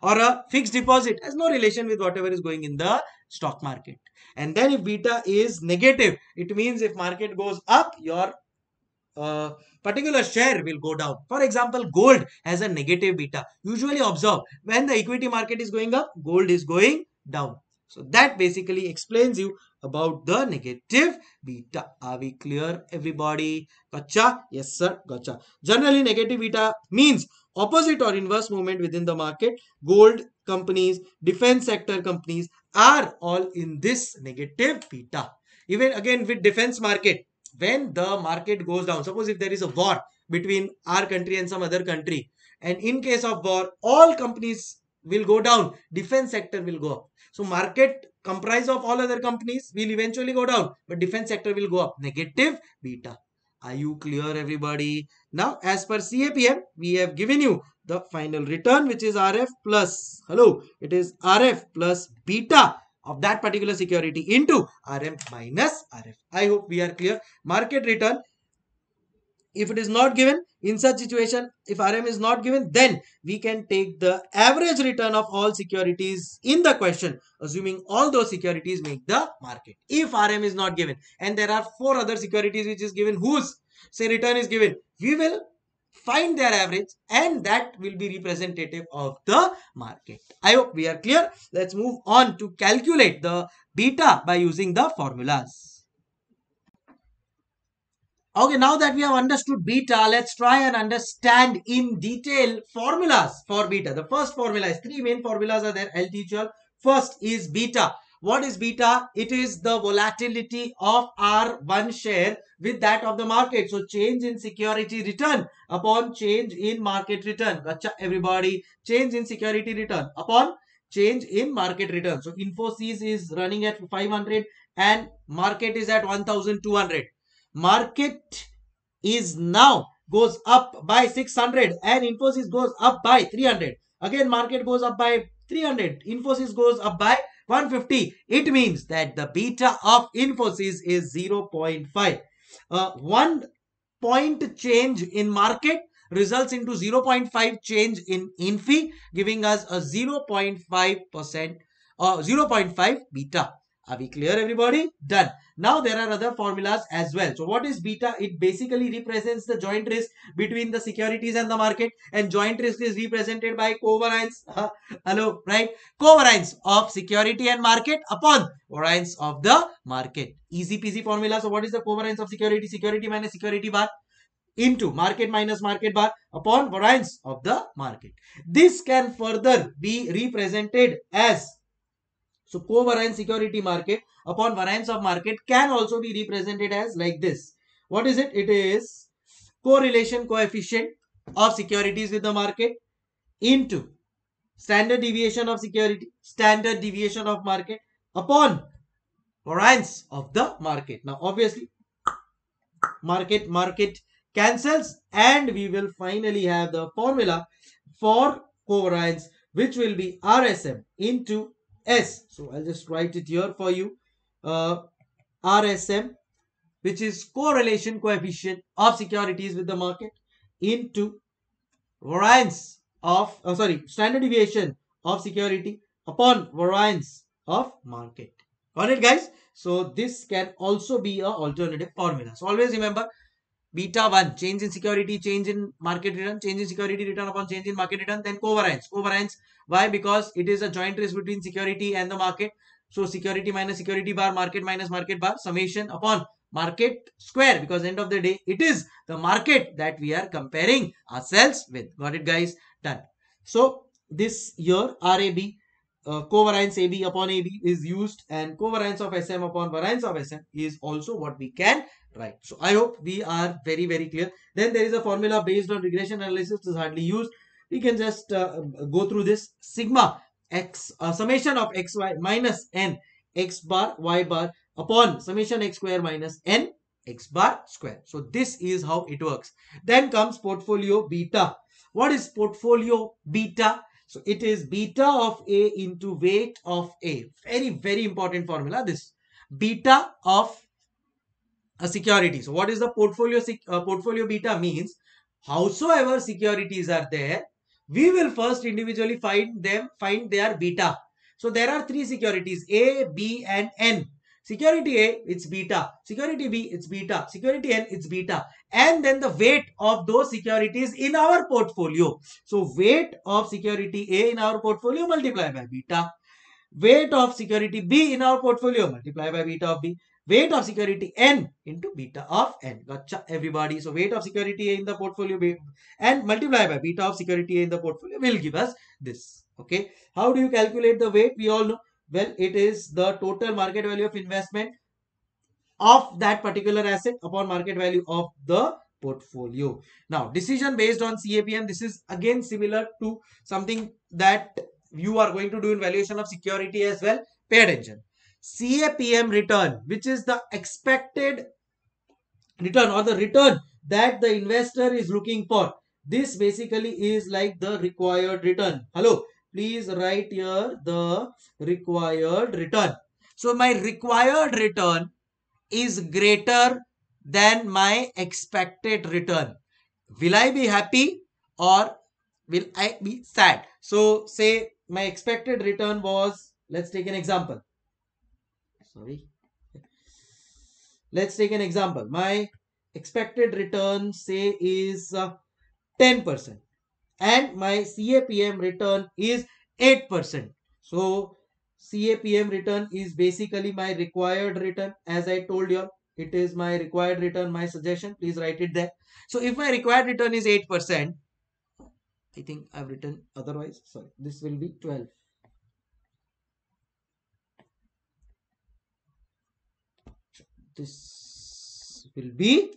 Or a fixed deposit has no relation with whatever is going in the stock market. And then if beta is negative, it means if market goes up, your uh, particular share will go down. For example, gold has a negative beta. Usually observe when the equity market is going up, gold is going down. So that basically explains you about the negative beta. Are we clear everybody? Gotcha? Yes sir, gotcha. Generally negative beta means opposite or inverse movement within the market. Gold companies, defense sector companies are all in this negative beta. Even again with defense market, when the market goes down, suppose if there is a war between our country and some other country, and in case of war, all companies will go down, defense sector will go up. So market comprised of all other companies will eventually go down, but defense sector will go up. Negative beta. Are you clear everybody? Now as per CAPM, we have given you the final return which is RF plus, hello, it is RF plus beta of that particular security into RM minus RF. I hope we are clear. Market return if it is not given in such situation if rm is not given then we can take the average return of all securities in the question assuming all those securities make the market. If rm is not given and there are four other securities which is given whose say return is given we will find their average and that will be representative of the market. I hope we are clear. Let's move on to calculate the beta by using the formulas Okay, now that we have understood beta, let's try and understand in detail formulas for beta. The first formula is three main formulas are there. I'll teach you. First is beta. What is beta? It is the volatility of our one share with that of the market. So change in security return upon change in market return. Gotcha, everybody. Change in security return upon change in market return. So Infosys is running at 500 and market is at 1200 market is now goes up by 600 and Infosys goes up by 300. Again, market goes up by 300. Infosys goes up by 150. It means that the beta of Infosys is 0.5. Uh, one point change in market results into 0.5 change in Infi, giving us a 0.5% uh, 0.5 beta. Are we clear everybody? Done. Now there are other formulas as well. So what is beta? It basically represents the joint risk between the securities and the market and joint risk is represented by covariance. <laughs> Hello, right? Covariance of security and market upon variance of the market. Easy peasy formula. So what is the covariance of security? Security minus security bar. into market minus market bar upon variance of the market. This can further be represented as so covariance security market upon variance of market can also be represented as like this. What is it? It is correlation coefficient of securities with the market into standard deviation of security, standard deviation of market upon variance of the market. Now, obviously, market, market cancels and we will finally have the formula for covariance which will be RSM into S. So, I'll just write it here for you. Uh, RSM which is correlation coefficient of securities with the market into variance of, oh sorry, standard deviation of security upon variance of market. It guys? So this can also be a alternative formula. So always remember beta 1 change in security change in market return change in security return upon change in market return then covariance covariance why because it is a joint risk between security and the market so security minus security bar market minus market bar summation upon market square because end of the day it is the market that we are comparing ourselves with got it guys done so this year rab uh, covariance AB upon AB is used and covariance of SM upon variance of SM is also what we can write. So I hope we are very very clear. Then there is a formula based on regression analysis is hardly used. We can just uh, go through this sigma x uh, summation of xy minus n x bar y bar upon summation x square minus n x bar square. So this is how it works. Then comes portfolio beta. What is portfolio beta? So it is beta of A into weight of A. Very, very important formula. This beta of a security. So what is the portfolio uh, portfolio beta means? Howsoever securities are there, we will first individually find them, find their beta. So there are three securities A, B and N. Security A, it's beta. Security B, it's beta. Security N, it's beta. And then the weight of those securities in our portfolio. So weight of security A in our portfolio multiplied by beta. Weight of security B in our portfolio multiplied by beta of B. Weight of security N into beta of N. Gotcha everybody. So weight of security A in the portfolio and multiply by beta of security A in the portfolio will give us this. Okay. How do you calculate the weight? We all know well, it is the total market value of investment of that particular asset upon market value of the portfolio. Now, decision based on CAPM, this is again similar to something that you are going to do in valuation of security as well. Pay attention. CAPM return, which is the expected return or the return that the investor is looking for. This basically is like the required return. Hello please write here the required return. So my required return is greater than my expected return. Will I be happy or will I be sad? So say my expected return was, let's take an example. Sorry. Let's take an example. My expected return say is uh, 10% and my CAPM return is 8%. So CAPM return is basically my required return as I told you it is my required return my suggestion please write it there. So if my required return is 8% I think I've written otherwise sorry this will be 12. This will be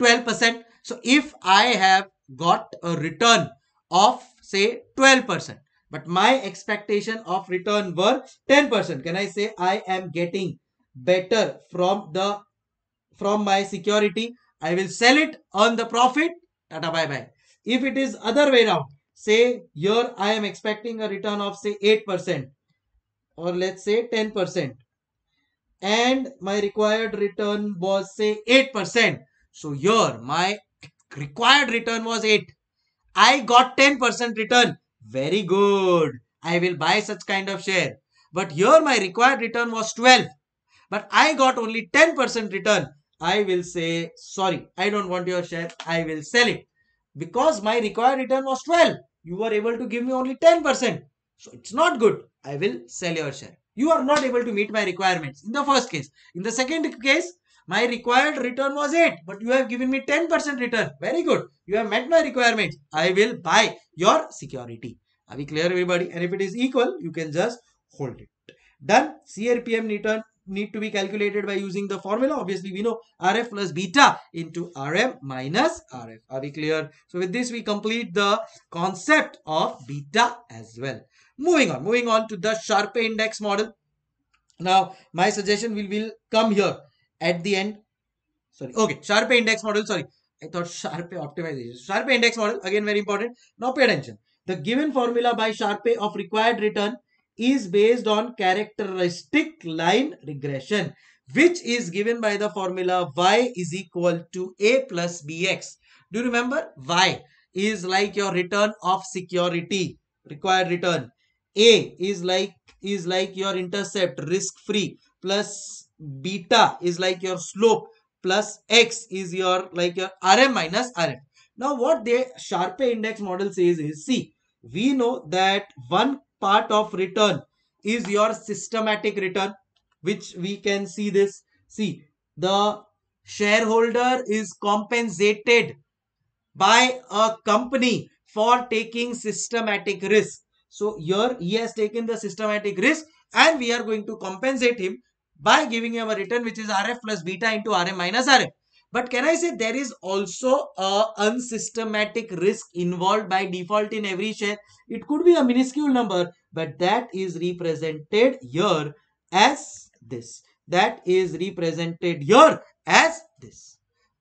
12%. So if I have got a return of say 12%. But my expectation of return were 10%. Can I say I am getting better from the from my security? I will sell it on the profit. Tata bye bye. If it is other way around, say here I am expecting a return of say 8% or let's say 10% and my required return was say 8%. So here my required return was 8. I got 10% return. Very good. I will buy such kind of share. But here my required return was 12. But I got only 10% return. I will say, sorry, I don't want your share. I will sell it. Because my required return was 12. You were able to give me only 10%. So it's not good. I will sell your share. You are not able to meet my requirements in the first case. In the second case, My required return was 8, but you have given me 10% return. Very good. You have met my requirements. I will buy your security. Are we clear everybody? And if it is equal, you can just hold it. Done. CAPM return need to be calculated by using the formula. Obviously, we know RF plus beta into RM minus RF. Are we clear? So with this, we complete the concept of beta as well. Moving on, moving on to the Sharpe index model. Now, my suggestion will, will come here at the end. Sorry, okay, Sharpe index model, sorry. I thought Sharpe optimization. Sharpe index model, again very important. Now pay attention. The given formula by Sharpe of required return is based on characteristic line regression which is given by the formula y is equal to a plus bx. Do you remember? y is like your return of security, required return. A is like is like your intercept, risk free plus beta is like your slope. Plus x is your like your rm minus rm. Now what the Sharpe index model says is see we know that one part of return is your systematic return which we can see this. See the shareholder is compensated by a company for taking systematic risk so here he has taken the systematic risk and we are going to compensate him by giving him a return which is rf plus beta into rm minus rf but can I say there is also a unsystematic risk involved by default in every share? It could be a minuscule number, but that is represented here as this. That is represented here as this.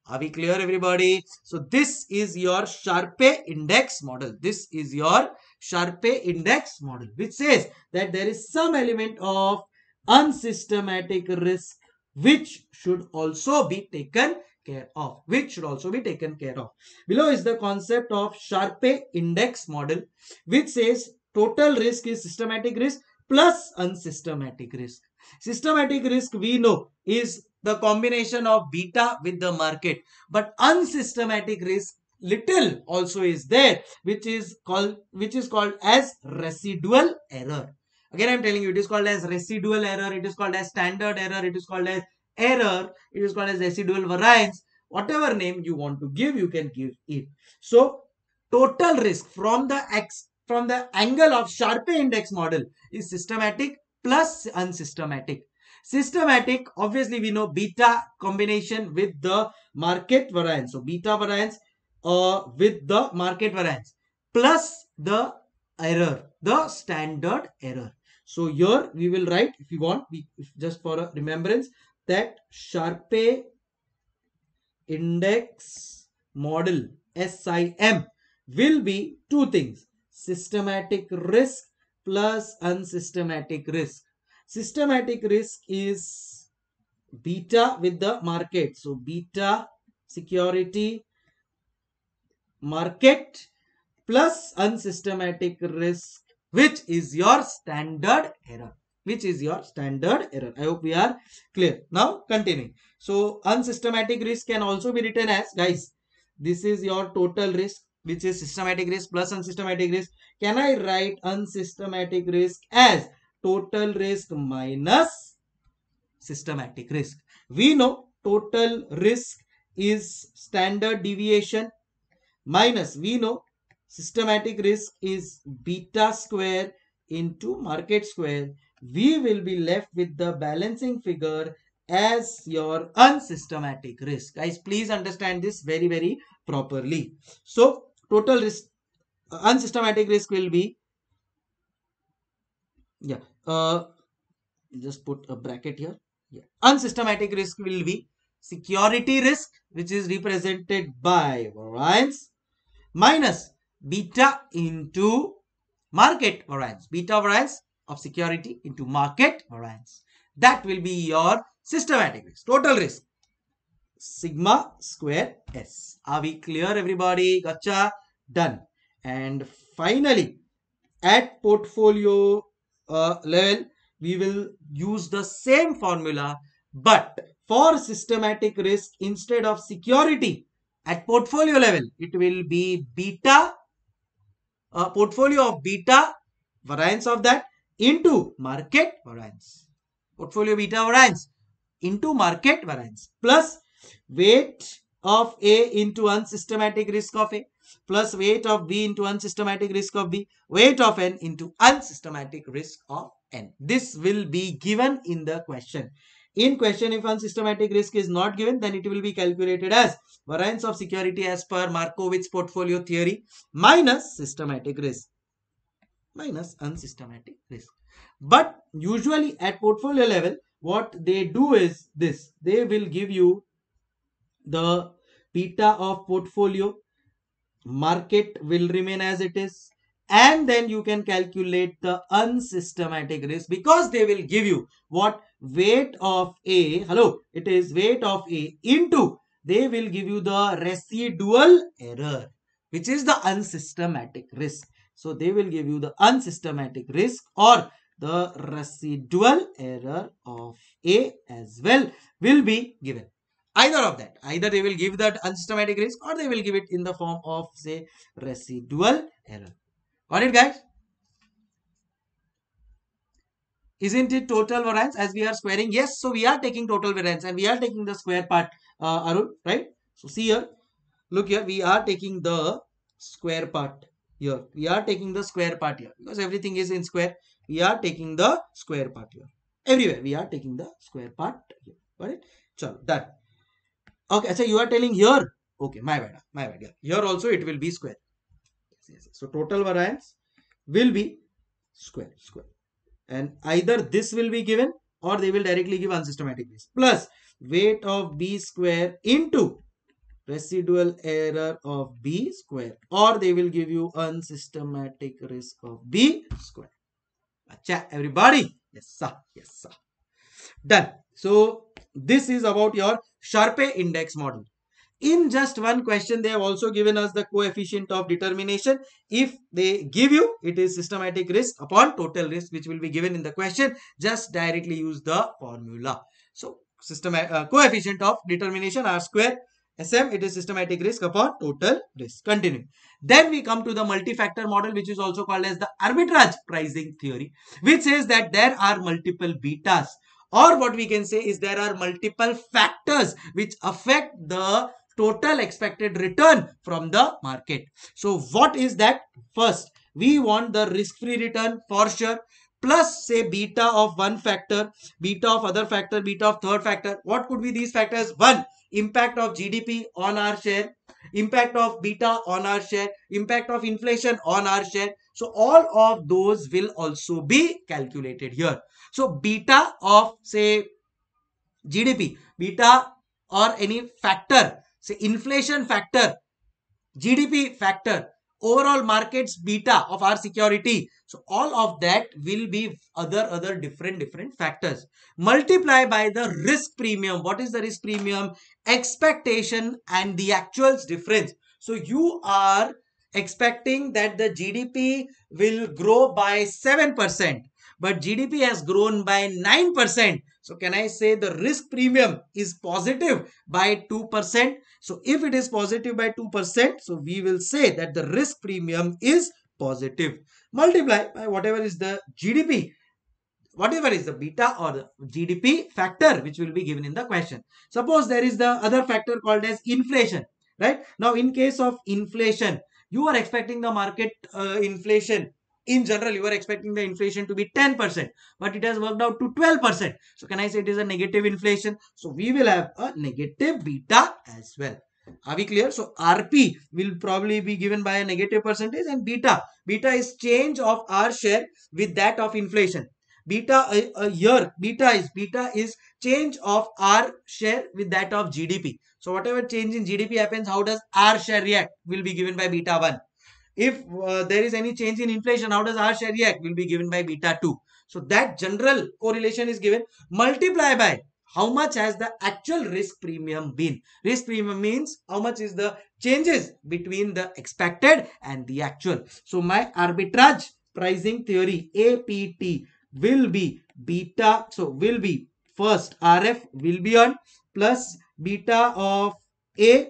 Are we clear everybody? So this is your Sharpe index model. This is your Sharpe index model which says that there is some element of unsystematic risk which should also be taken care of, which should also be taken care of. Below is the concept of Sharpe index model, which says total risk is systematic risk plus unsystematic risk. Systematic risk we know is the combination of beta with the market, but unsystematic risk little also is there, which is called which is called as residual error. Again, I'm telling you, it is called as residual error, it is called as standard error, it is called as error. It is called as residual variance. Whatever name you want to give, you can give it. So, total risk from the X from the angle of Sharpe index model is systematic plus unsystematic. Systematic, obviously we know beta combination with the market variance. So, beta variance uh, with the market variance plus the error, the standard error. So, here we will write if you want, we, just for a remembrance, that Sharpe index model SIM will be two things systematic risk plus unsystematic risk. Systematic risk is beta with the market. So beta security market plus unsystematic risk which is your standard error which is your standard error. I hope we are clear. Now continuing. So unsystematic risk can also be written as guys this is your total risk which is systematic risk plus unsystematic risk. Can I write unsystematic risk as total risk minus systematic risk? We know total risk is standard deviation minus we know systematic risk is beta square into market square we will be left with the balancing figure as your unsystematic risk. Guys, please understand this very, very properly. So, total risk, uh, unsystematic risk will be, yeah, uh, just put a bracket here. Yeah. Unsystematic risk will be security risk, which is represented by variance minus beta into market variance. Beta variance of security into market variance. That will be your systematic risk, total risk. Sigma square S. Are we clear everybody? Gotcha. Done. And finally, at portfolio uh, level, we will use the same formula but for systematic risk instead of security at portfolio level it will be beta uh, portfolio of beta variance of that into market variance. Portfolio beta variance. into market variance plus weight of A into unsystematic risk of A plus weight of B into unsystematic risk of B, weight of N into unsystematic risk of N. This will be given in the question. In question, if unsystematic risk is not given, then it will be calculated as variance of security as per Markowitz portfolio theory minus systematic risk minus unsystematic risk. But usually at portfolio level, what they do is this. They will give you the beta of portfolio. Market will remain as it is. And then you can calculate the unsystematic risk because they will give you what weight of A. Hello, it is weight of A into they will give you the residual error which is the unsystematic risk. So they will give you the unsystematic risk or the residual error of A as well will be given. Either of that. Either they will give that unsystematic risk or they will give it in the form of say residual error. Got it guys? Isn't it total variance as we are squaring? Yes. So we are taking total variance and we are taking the square part uh, Arun, right? So see here. Look here. We are taking the square part here. We are taking the square part here because everything is in square. We are taking the square part here. Everywhere we are taking the square part here. Got it? Chalo, done. Okay, so you are telling here. Okay, my bad. My bad. Yeah. Here also it will be square. Yes, yes. So total variance will be square, square. And either this will be given or they will directly give unsystematic risk plus weight of b square into residual error of b square or they will give you unsystematic risk of b square. Acha, everybody? Yes, sir. Yes, sir. Done. So, this is about your Sharpe index model. In just one question, they have also given us the coefficient of determination. If they give you, it is systematic risk upon total risk, which will be given in the question. Just directly use the formula. So, system uh, coefficient of determination R square SM, it is systematic risk upon total risk. Continue. Then we come to the multi-factor model, which is also called as the arbitrage pricing theory, which says that there are multiple betas or what we can say is there are multiple factors which affect the total expected return from the market. So what is that? First, we want the risk-free return for sure plus say beta of one factor, beta of other factor, beta of third factor. What could be these factors? One, impact of GDP on our share, impact of beta on our share, impact of inflation on our share. So all of those will also be calculated here. So beta of say GDP, beta or any factor, say inflation factor, GDP factor, overall markets beta of our security. So all of that will be other other different different factors. Multiply by the risk premium. What is the risk premium? Expectation and the actuals difference. So you are expecting that the GDP will grow by 7% but GDP has grown by 9%. So can I say the risk premium is positive by 2%? So if it is positive by 2%, so we will say that the risk premium is positive. Multiply by whatever is the GDP whatever is the beta or the GDP factor which will be given in the question. Suppose there is the other factor called as inflation, right? Now in case of inflation, you are expecting the market uh, inflation in general you are expecting the inflation to be 10% but it has worked out to 12% so can i say it is a negative inflation? So we will have a negative beta as well. Are we clear? So rp will probably be given by a negative percentage and beta. Beta is change of our share with that of inflation. Beta a, a year beta is beta is change of our share with that of gdp so whatever change in gdp happens how does our share react will be given by beta 1 if uh, there is any change in inflation, how does our share react? Will be given by beta 2. So that general correlation is given. Multiply by how much has the actual risk premium been. Risk premium means how much is the changes between the expected and the actual. So my arbitrage pricing theory APT will be beta. So will be first RF will be on plus beta of A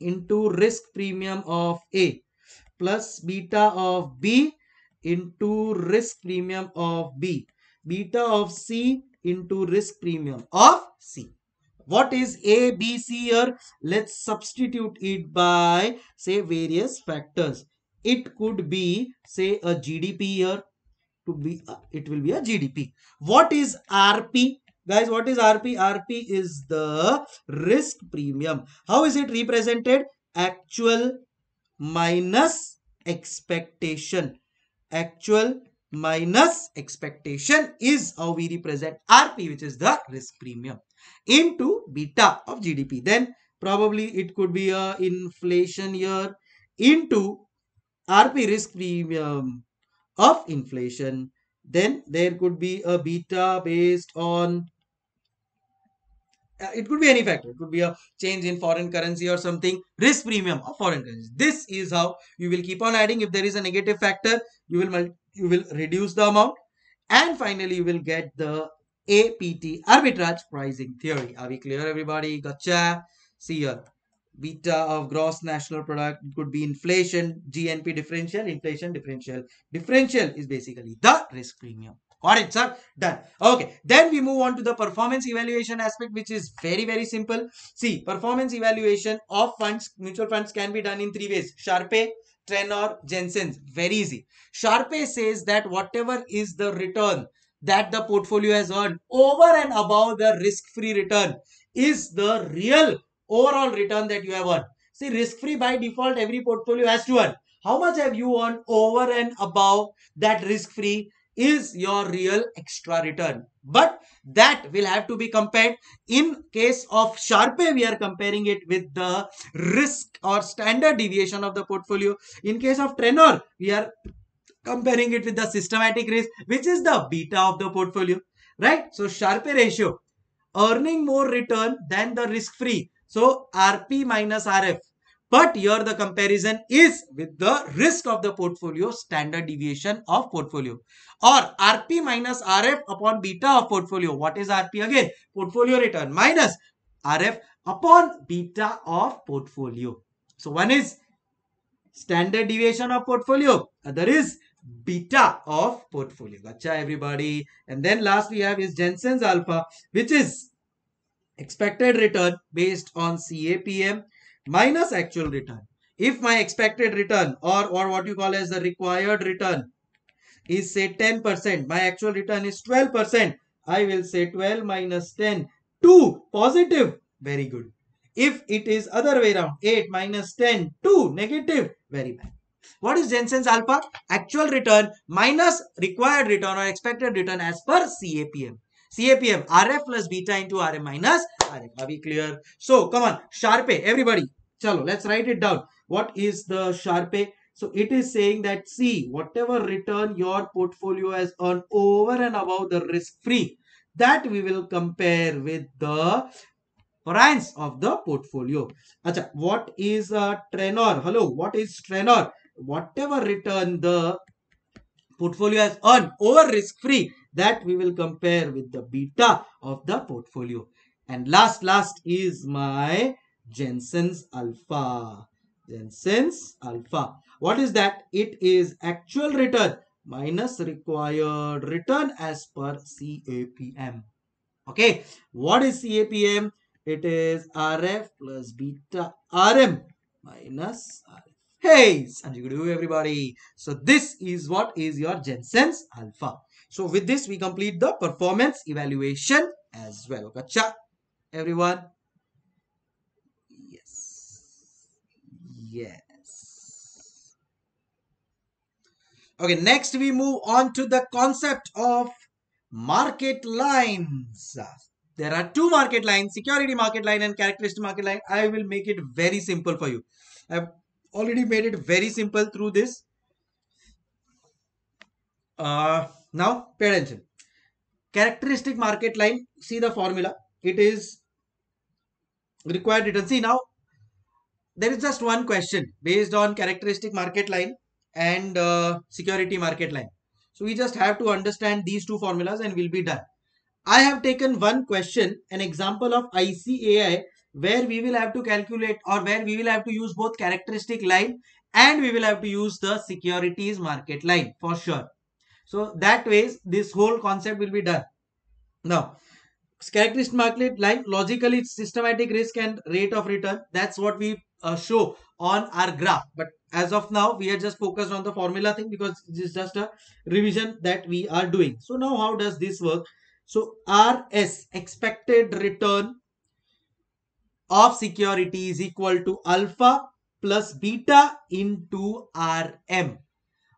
into risk premium of A plus beta of B into risk premium of B. Beta of C into risk premium of C. What is A, B, C here? Let's substitute it by say various factors. It could be say a GDP here. To be, uh, it will be a GDP. What is RP? Guys, what is RP? RP is the risk premium. How is it represented? Actual minus expectation. Actual minus expectation is how we represent RP, which is the risk premium, into beta of GDP. Then probably it could be a inflation year into RP risk premium of inflation. Then there could be a beta based on Uh, it could be any factor. It could be a change in foreign currency or something. Risk premium of foreign currency. This is how you will keep on adding. If there is a negative factor, you will you will reduce the amount, and finally you will get the APT arbitrage pricing theory. Are we clear, everybody? Gotcha. See here. Beta of gross national product could be inflation, GNP differential, inflation differential. Differential is basically the risk premium. It, sir? Done. Okay. Then we move on to the performance evaluation aspect, which is very, very simple. See, performance evaluation of funds, mutual funds can be done in three ways. Sharpe, Treynor, Jensen's. Very easy. Sharpe says that whatever is the return that the portfolio has earned over and above the risk-free return is the real overall return that you have earned. See, risk-free by default, every portfolio has to earn. How much have you earned over and above that risk-free is your real extra return. But that will have to be compared. In case of Sharpe, we are comparing it with the risk or standard deviation of the portfolio. In case of Treynor, we are comparing it with the systematic risk, which is the beta of the portfolio. Right? So Sharpe ratio, earning more return than the risk-free. So RP minus RF but here the comparison is with the risk of the portfolio standard deviation of portfolio or RP minus RF upon beta of portfolio. What is RP again? Portfolio return minus RF upon beta of portfolio. So one is standard deviation of portfolio. Other is beta of portfolio. Gotcha everybody. And then last we have is Jensen's alpha which is expected return based on CAPM minus actual return. If my expected return or, or what you call as the required return is say 10%, my actual return is 12%, I will say 12 minus 10, 2 positive, very good. If it is other way around, 8 minus 10, 2 negative, very bad. What is Jensen's alpha? Actual return minus required return or expected return as per CAPM. CAPM, RF plus beta into RM minus RF. Are we clear? So, come on, Sharpe, everybody. Chalo, let's write it down. What is the Sharpe? So it is saying that see whatever return your portfolio has earned over and above the risk free that we will compare with the variance of the portfolio. Acha, what is a Treynor? Hello, what is Treynor? Whatever return the portfolio has earned over risk free that we will compare with the beta of the portfolio. And last, last is my Jensen's alpha. Jensen's alpha. What is that? It is actual return minus required return as per CAPM. Okay. What is CAPM? It is RF plus beta RM minus RF. Hey, do everybody. So this is what is your Jensen's alpha. So with this, we complete the performance evaluation as well. Gotcha, everyone. Yes. Okay, next we move on to the concept of market lines. There are two market lines, security market line and characteristic market line. I will make it very simple for you. I've already made it very simple through this. Uh, now, pay attention. Characteristic market line, see the formula. It is required return. See now, there is just one question based on characteristic market line and uh, security market line. So we just have to understand these two formulas and we'll be done. I have taken one question, an example of ICAI where we will have to calculate or where we will have to use both characteristic line and we will have to use the securities market line for sure. So that way this whole concept will be done. Now, characteristic market line, logically it's systematic risk and rate of return. That's what we uh, show on our graph. But as of now, we are just focused on the formula thing because this is just a revision that we are doing. So now how does this work? So RS, expected return of security is equal to alpha plus beta into RM.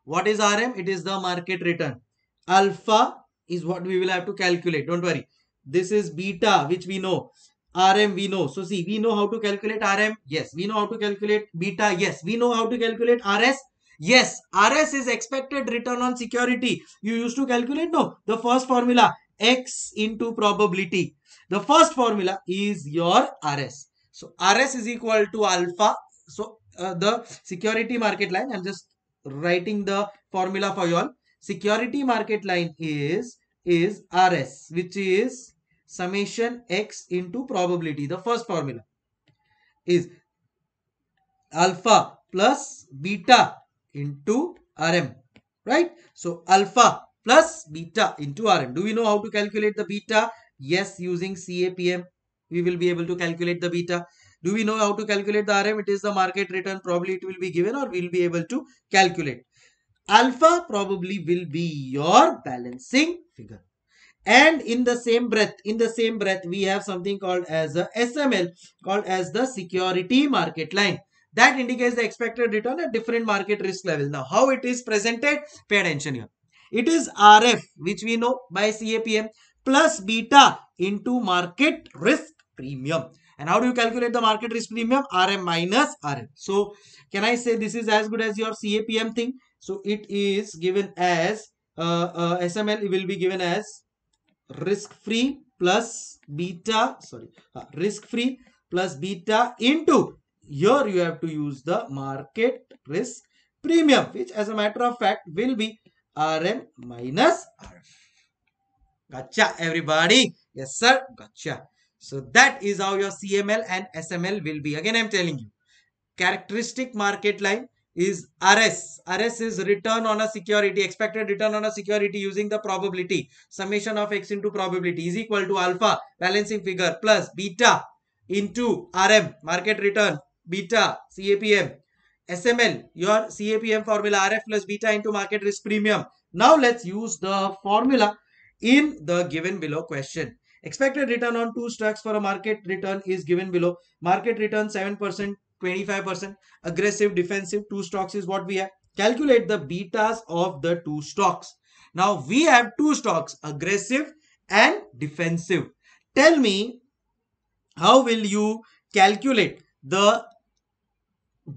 What is RM? It is the market return. Alpha is what we will have to calculate. Don't worry. This is beta, which we know. RM we know. So see, we know how to calculate RM. Yes. We know how to calculate beta. Yes. We know how to calculate RS. Yes. RS is expected return on security. You used to calculate? No. The first formula, X into probability. The first formula is your RS. So RS is equal to alpha. So uh, the security market line, I'm just writing the formula for you all. Security market line is, is RS, which is summation x into probability. The first formula is alpha plus beta into Rm, right? So alpha plus beta into Rm. Do we know how to calculate the beta? Yes, using CAPM, we will be able to calculate the beta. Do we know how to calculate the RM? It is the market return. Probably it will be given or we'll be able to calculate. Alpha probably will be your balancing figure. And in the same breath, in the same breath, we have something called as a SML, called as the security market line. That indicates the expected return at different market risk level. Now, how it is presented? Pay attention here. It is RF, which we know by CAPM, plus beta into market risk premium. And how do you calculate the market risk premium? RM minus RM. So, can I say this is as good as your CAPM thing? So, it is given as uh, uh, SML will be given as risk free plus beta sorry uh, risk free plus beta into here you have to use the market risk premium which as a matter of fact will be rm minus rf gotcha everybody? Yes sir. Gotcha. So that is how your cml and sml will be. Again i'm telling you characteristic market line is RS. RS is return on a security, expected return on a security using the probability. Summation of X into probability is equal to alpha, balancing figure, plus beta into RM, market return, beta, CAPM. SML, your CAPM formula, RF plus beta into market risk premium. Now let's use the formula in the given below question. Expected return on two stocks for a market return is given below. Market return 7%, 25%. Aggressive, defensive, two stocks is what we have. Calculate the betas of the two stocks. Now we have two stocks, aggressive and defensive. Tell me, how will you calculate the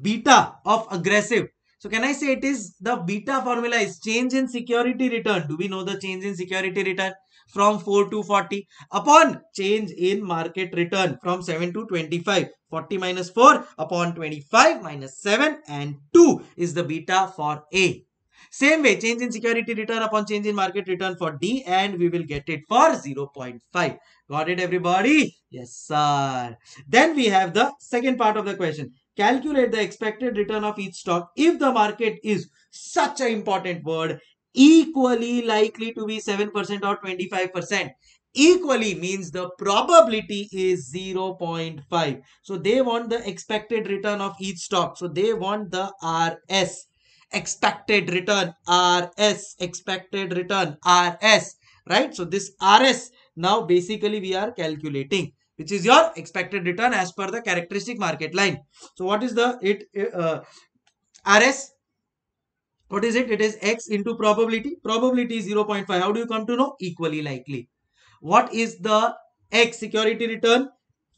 beta of aggressive? So can I say it is the beta formula is change in security return. Do we know the change in security return? From 4 to 40 upon change in market return from 7 to 25. 40 minus 4 upon 25 minus 7 and 2 is the beta for A. Same way, change in security return upon change in market return for D and we will get it for 0.5. Got it everybody? Yes sir. Then we have the second part of the question. Calculate the expected return of each stock if the market is such an important word equally likely to be 7% or 25%. Equally means the probability is 0.5. So they want the expected return of each stock. So they want the RS. Expected return RS. Expected return RS. Right. So this RS now basically we are calculating which is your expected return as per the characteristic market line. So what is the it uh, RS what is it? It is x into probability. Probability is 0.5. How do you come to know? Equally likely. What is the x security return?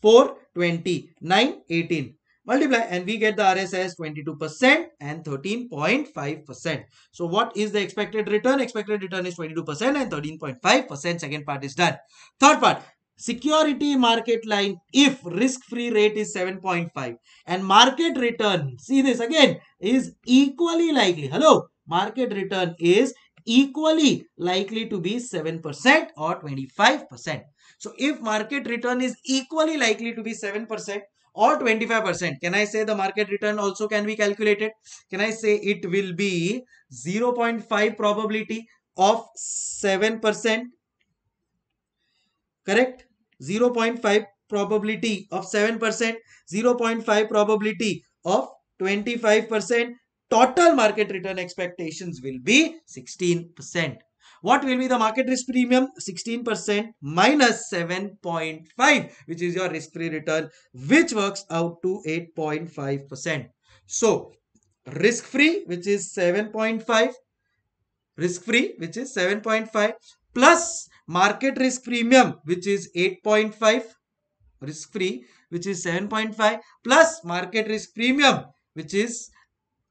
4, 20, 9, 18. Multiply and we get the RSS 22% and 13.5%. So what is the expected return? Expected return is 22% and 13.5%. Second part is done. Third part, security market line if risk free rate is 7.5 and market return see this again is equally likely. Hello? Market return is equally likely to be 7% or 25% so if market return is equally likely to be 7% or 25% can i say the market return also can be calculated? Can i say it will be 0.5 probability of 7% correct 0.5 probability of 7% 0.5 probability of 25% total market return expectations will be 16% what will be the market risk premium? 16% minus 7.5 which is your risk free return which works out to 8.5% so risk free which is 7.5 risk free which is 7.5 plus market risk premium which is 8.5 risk free which is 7.5 plus market risk premium which is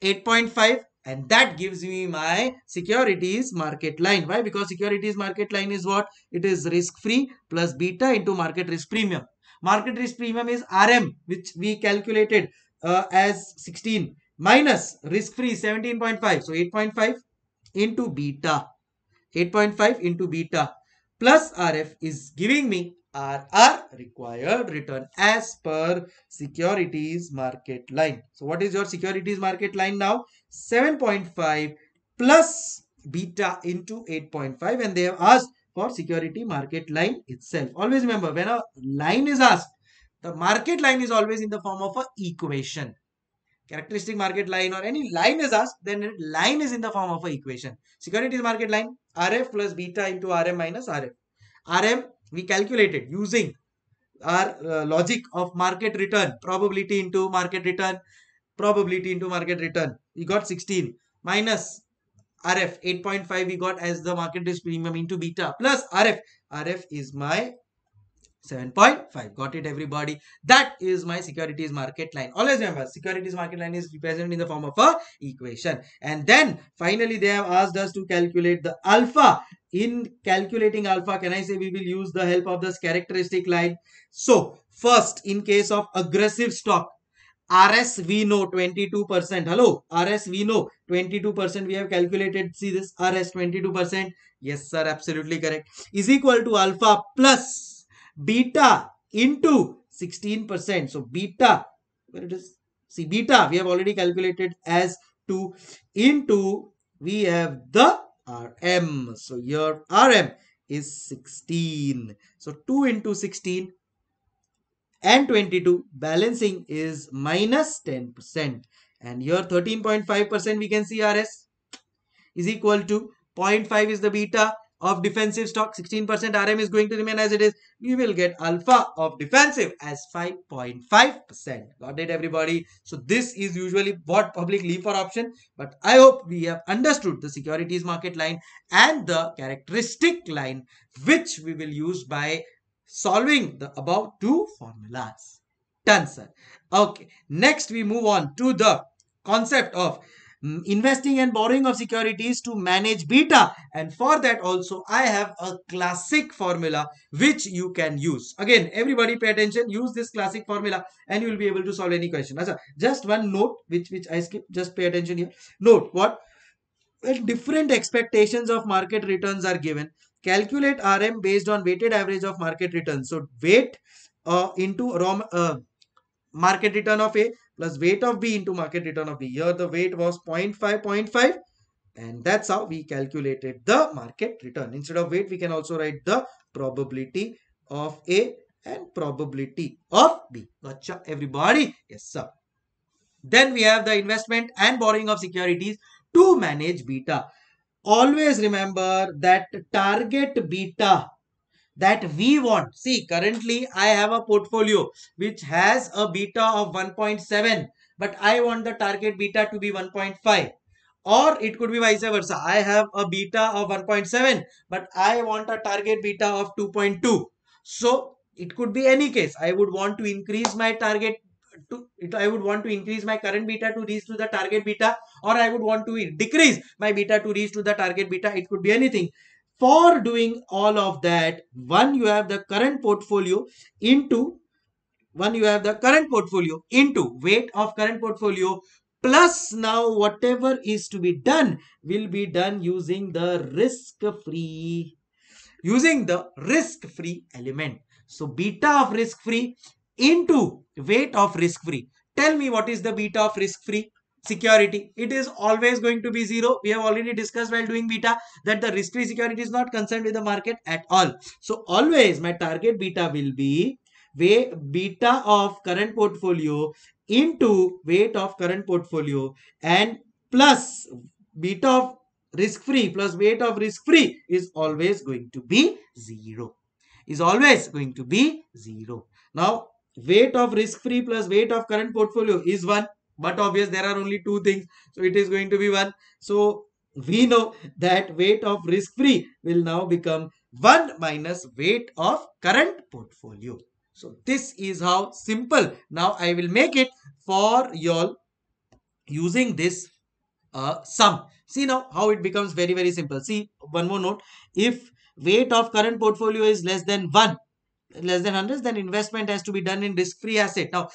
8.5 and that gives me my securities market line. Why? Because securities market line is what? It is risk free plus beta into market risk premium. Market risk premium is rm which we calculated uh, as 16 minus risk free 17.5 so 8.5 into beta. 8.5 into beta plus rf is giving me RR required return as per securities market line. So what is your securities market line now? 7.5 plus beta into 8.5 and they have asked for security market line itself. Always remember when a line is asked, the market line is always in the form of a equation. Characteristic market line or any line is asked, then line is in the form of a equation. Securities market line, RF plus beta into RM minus RF. RM we calculated using our uh, logic of market return probability into market return probability into market return we got 16 minus rf 8.5 we got as the market risk premium into beta plus rf rf is my 7.5 got it everybody that is my securities market line always remember securities market line is represented in the form of a equation and then finally they have asked us to calculate the alpha in calculating alpha can i say we will use the help of this characteristic line so first in case of aggressive stock RS we know 22%. Hello, RS we know 22%. We have calculated. See this RS 22%. Yes, sir, absolutely correct. Is equal to alpha plus beta into 16%. So beta, where it is? See beta, we have already calculated as 2 into, we have the RM. So your RM is 16. So 2 into 16 and 22 balancing is minus 10% and your 13.5% we can see RS is equal to 0.5 is the beta of defensive stock 16% RM is going to remain as it is. You will get alpha of defensive as 5.5% got it everybody? So this is usually what public for option but I hope we have understood the securities market line and the characteristic line which we will use by solving the above two formulas. Done sir. Okay next we move on to the concept of investing and borrowing of securities to manage beta. And for that also i have a classic formula which you can use. Again everybody pay attention use this classic formula and you will be able to solve any question. Asa, just one note which which i skip just pay attention here. Note what? When different expectations of market returns are given. Calculate rm based on weighted average of market returns. So weight uh, into raw uh, market return of a plus weight of B into market return of B. Here the weight was 0.5, 0.5 and that's how we calculated the market return. Instead of weight, we can also write the probability of A and probability of B. Gotcha, everybody? Yes, sir. Then we have the investment and borrowing of securities to manage beta. Always remember that target beta that we want. See, currently I have a portfolio which has a beta of 1.7, but I want the target beta to be 1.5. Or it could be vice versa. I have a beta of 1.7, but I want a target beta of 2.2. So it could be any case. I would want to increase my target to it, I would want to increase my current beta to reach to the target beta or I would want to decrease my beta to reach to the target beta. It could be anything for doing all of that one you have the current portfolio into one you have the current portfolio into weight of current portfolio plus now whatever is to be done will be done using the risk free using the risk free element. So beta of risk free into weight of risk free tell me what is the beta of risk free security. It is always going to be zero. We have already discussed while doing beta that the risk free security is not concerned with the market at all. So always my target beta will be weight beta of current portfolio into weight of current portfolio and plus beta of risk free plus weight of risk free is always going to be zero. Is always going to be zero. Now weight of risk free plus weight of current portfolio is 1 but obvious there are only two things. So it is going to be 1 so we know that weight of risk free will now become 1 minus weight of current portfolio. So this is how simple. Now i will make it for y'all using this uh, sum. See now how it becomes very very simple. See one more note. If weight of current portfolio is less than 1 less than 100 then investment has to be done in risk free asset. Now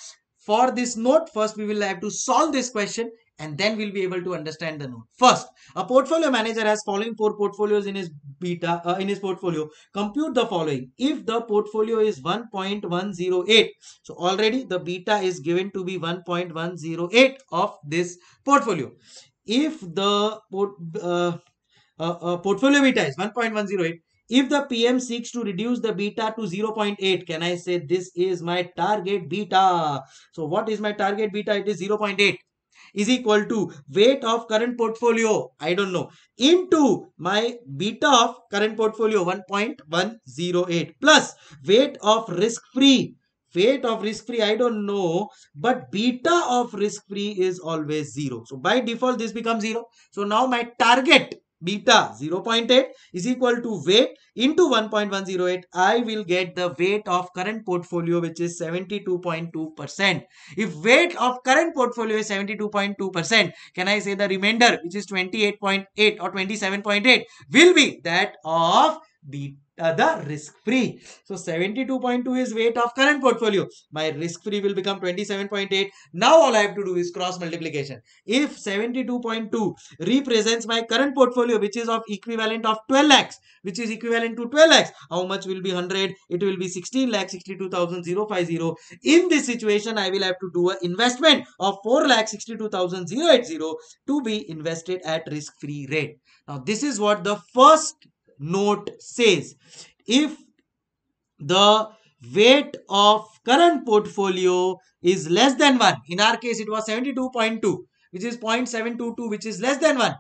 for this note, first we will have to solve this question and then we'll be able to understand the note. First, a portfolio manager has following four portfolios in his beta uh, in his portfolio. Compute the following. If the portfolio is 1.108, so already the beta is given to be 1.108 of this portfolio. If the port, uh, uh, uh portfolio beta is 1.108, if the PM seeks to reduce the beta to 0.8, can I say this is my target beta? So what is my target beta? It is 0.8 is equal to weight of current portfolio, I don't know, into my beta of current portfolio 1.108 plus weight of risk free. Weight of risk free, I don't know, but beta of risk free is always zero. So by default, this becomes zero. So now my target beta 0.8 is equal to weight into 1.108 I will get the weight of current portfolio which is 72.2%. If weight of current portfolio is 72.2% can I say the remainder which is 28.8 or 27.8 will be that of the risk free. So 72.2 is weight of current portfolio. My risk free will become 27.8. Now all I have to do is cross multiplication. If 72.2 represents my current portfolio which is of equivalent of 12 lakhs which is equivalent to 12 lakhs. How much will be 100? It will be 16 lakh 62,050. In this situation I will have to do an investment of 4 lakh 62,080 to be invested at risk free rate. Now this is what the first note says if the weight of current portfolio is less than 1 in our case it was 72.2 which is 0.722 which is less than 1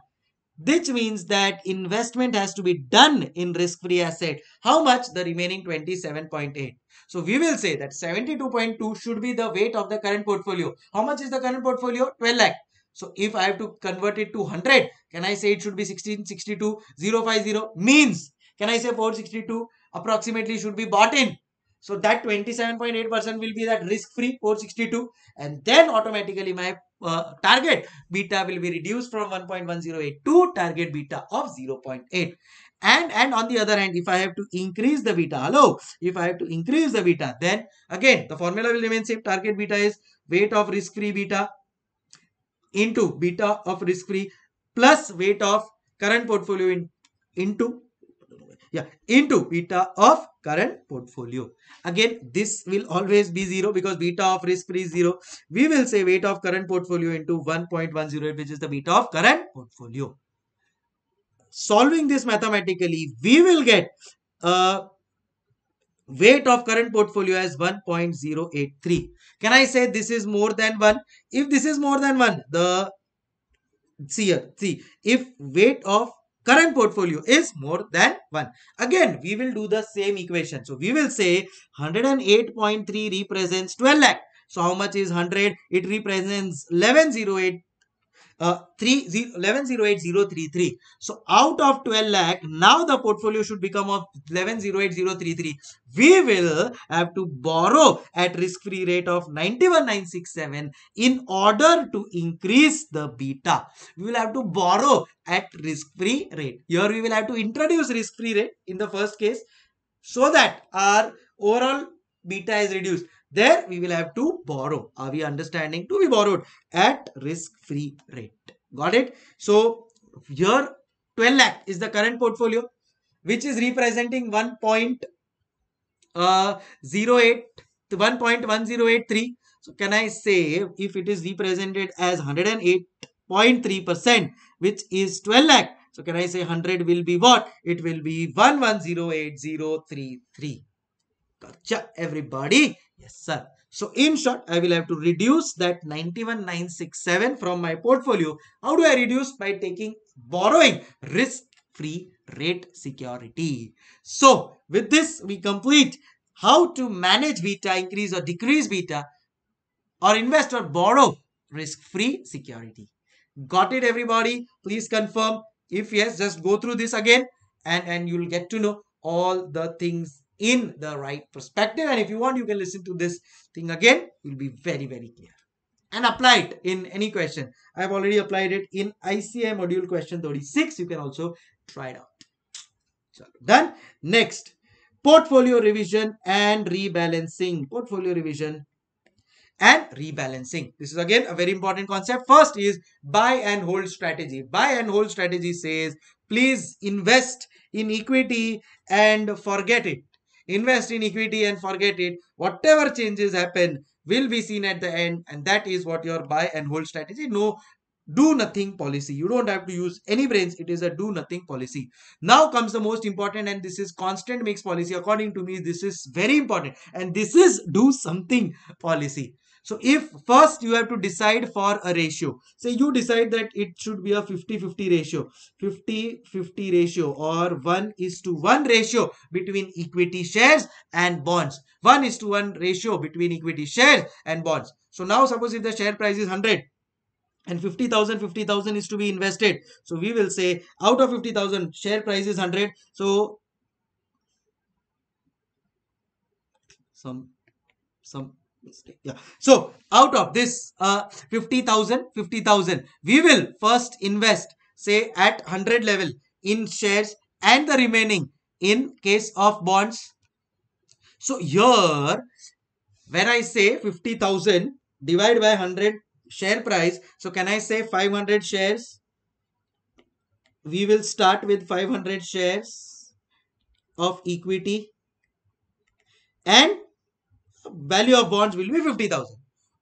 which means that investment has to be done in risk-free asset. How much? The remaining 27.8. So we will say that 72.2 should be the weight of the current portfolio. How much is the current portfolio? 12 lakh. So if I have to convert it to 100, can I say it should be 1662 050 means can I say 462 approximately should be bought in. So that 27.8% will be that risk free 462 and then automatically my uh, target beta will be reduced from 1.108 to target beta of 0.8 and and on the other hand if i have to increase the beta hello if i have to increase the beta then again the formula will remain same. Target beta is weight of risk free beta into beta of risk free plus weight of current portfolio in, into yeah into beta of current portfolio. Again this will always be zero because beta of risk free is zero. We will say weight of current portfolio into 1.108 which is the beta of current portfolio. Solving this mathematically we will get uh, weight of current portfolio as 1.083 can i say this is more than 1 if this is more than 1 the see here see if weight of current portfolio is more than 1 again we will do the same equation. So we will say 108.3 represents 12 lakh. So how much is 100 it represents 1108 uh, 1108033 so out of 12 lakh now the portfolio should become of 1108033 we will have to borrow at risk free rate of 91967 in order to increase the beta. We will have to borrow at risk free rate. Here we will have to introduce risk free rate in the first case so that our overall beta is reduced there we will have to borrow. Are we understanding? To be borrowed at risk-free rate. Got it? So here 12 lakh is the current portfolio which is representing 1.08 uh, 1.1083 So can I say if it is represented as 108.3% which is 12 lakh. So can I say 100 will be what? It will be 1108,033. Gotcha everybody. Yes sir. So in short, I will have to reduce that 91967 from my portfolio. How do I reduce? By taking borrowing risk-free rate security. So with this, we complete how to manage beta, increase or decrease beta or invest or borrow risk-free security. Got it everybody? Please confirm. If yes, just go through this again and, and you'll get to know all the things in the right perspective. And if you want, you can listen to this thing again. You'll be very, very clear. And apply it in any question. I've already applied it in ICAI module question 36. You can also try it out. So done. Next, portfolio revision and rebalancing. Portfolio revision and rebalancing. This is again a very important concept. First is buy and hold strategy. Buy and hold strategy says please invest in equity and forget it. Invest in equity and forget it. Whatever changes happen will be seen at the end and that is what your buy and hold strategy. No do nothing policy. You don't have to use any brains. It is a do nothing policy. Now comes the most important and this is constant mix policy. According to me, this is very important and this is do something policy. So if first you have to decide for a ratio, say you decide that it should be a 50-50 ratio, 50-50 ratio or 1 is to 1 ratio between equity shares and bonds. 1 is to 1 ratio between equity shares and bonds. So now suppose if the share price is 100 and 50,000 50,000 is to be invested. So we will say out of 50,000 share price is 100. So some some mistake. Yeah. So out of this uh, 50,000, 50,000, we will first invest say at 100 level in shares and the remaining in case of bonds. So here when I say 50,000 divide by 100 share price. So can I say 500 shares? We will start with 500 shares of equity and value of bonds will be 50,000.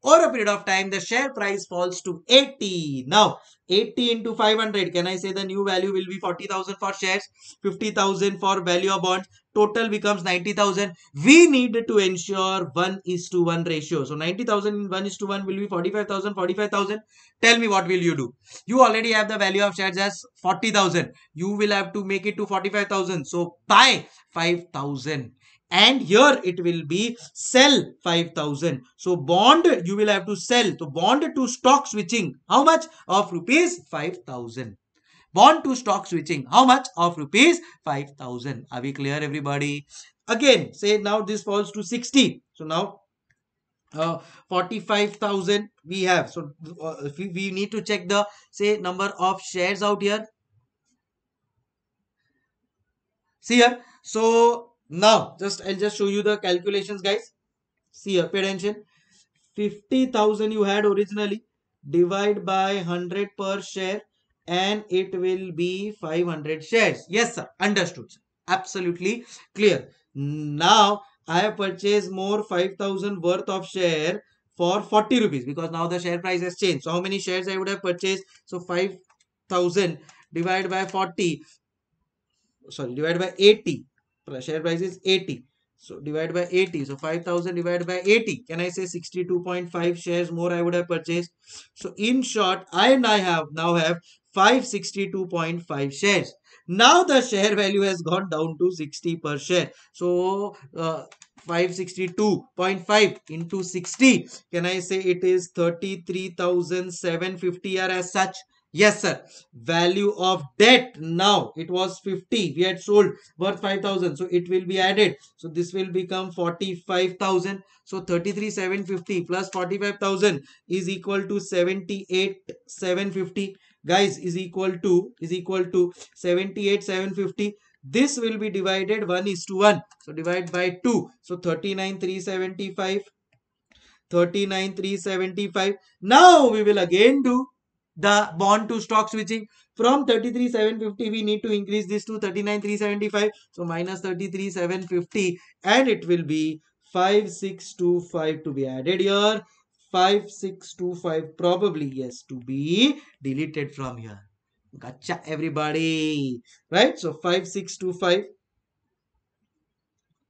Over a period of time, the share price falls to 80. Now, 80 into 500, can I say the new value will be 40,000 for shares, 50,000 for value of bonds, total becomes 90,000. We need to ensure 1 is to 1 ratio. So, 90,000 in 1 is to 1 will be 45,000, 45,000. Tell me what will you do? You already have the value of shares as 40,000. You will have to make it to 45,000. So, buy 5,000 and here it will be sell 5000 so bond you will have to sell. So bond to stock switching. How much? Of rupees 5000 bond to stock switching. How much? Of rupees 5000 are we clear everybody? Again say now this falls to 60 so now uh, 45,000 we have. So uh, we, we need to check the say number of shares out here. See here. So now, just I'll just show you the calculations, guys. See here, pay attention. 50,000 you had originally. Divide by 100 per share and it will be 500 shares. Yes, sir. Understood, sir. Absolutely clear. Now, I have purchased more 5,000 worth of share for 40 rupees because now the share price has changed. So, how many shares I would have purchased? So, 5,000 divided by 40. Sorry, divided by 80 share price is 80 so divide by 80 so 5000 divided by 80 can i say 62.5 shares more i would have purchased? So in short i and i have now have 562.5 shares. Now the share value has gone down to 60 per share. So uh, 562.5 into 60 can i say it is 33750 are as such Yes, sir. Value of debt now it was 50. We had sold worth 5000. So it will be added. So this will become 45,000. So 33,750 plus 45,000 is equal to 78,750. Guys is equal to is equal to 78,750. This will be divided 1 is to 1. So divide by 2. So 39,375. 39,375. Now we will again do the bond to stock switching. From 33,750 we need to increase this to 39,375 so minus 33,750 and it will be 5625 to be added here. 5625 probably yes to be deleted from here. Gotcha everybody. Right? So 5625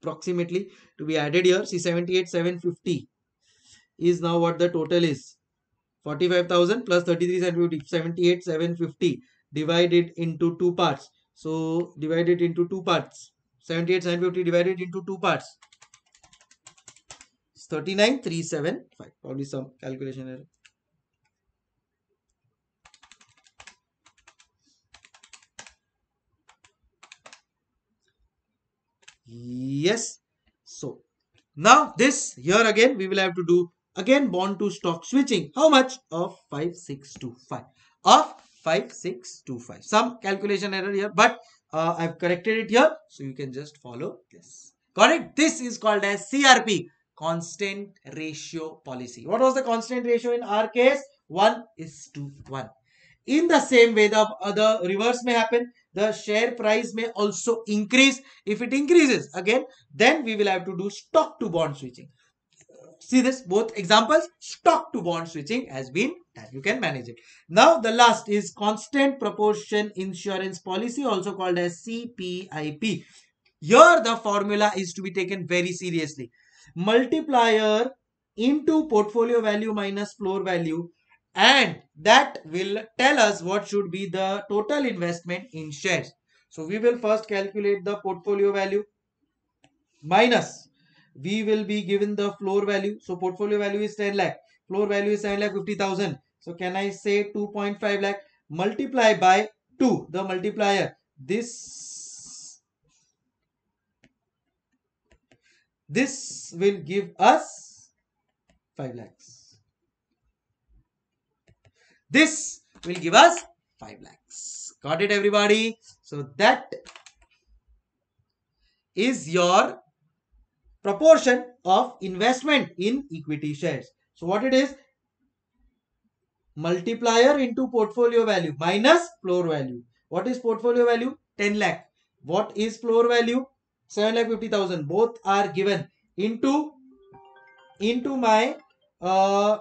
approximately to be added here. See 78 750 is now what the total is 45,000 plus 33 750 78 750 divided into two parts. So divided into two parts. 78 750 divided into two parts. 39375 probably some calculation error. Yes. So now this here again we will have to do again bond to stock switching. How much? Of 5625 of 5625 some calculation error here but uh, i've corrected it here so you can just follow this. It? This is called as crp constant ratio policy. What was the constant ratio in our case? 1 is to 1 in the same way the other reverse may happen. The share price may also increase. If it increases again, then we will have to do stock to bond switching. See this, both examples, stock to bond switching has been done. You can manage it. Now the last is constant proportion insurance policy, also called as CPIP. Here the formula is to be taken very seriously. Multiplier into portfolio value minus floor value and that will tell us what should be the total investment in shares. So we will first calculate the portfolio value minus we will be given the floor value. So portfolio value is 10 lakh. Floor value is 7 lakh 50,000. So can I say 2.5 lakh multiply by 2 the multiplier. This this will give us 5 lakhs. This will give us 5 lakhs. Got it everybody? So that is your proportion of investment in equity shares. So what it is? Multiplier into portfolio value minus floor value. What is portfolio value? 10 lakh. What is floor value? 7 lakh 50,000. Both are given into into my uh,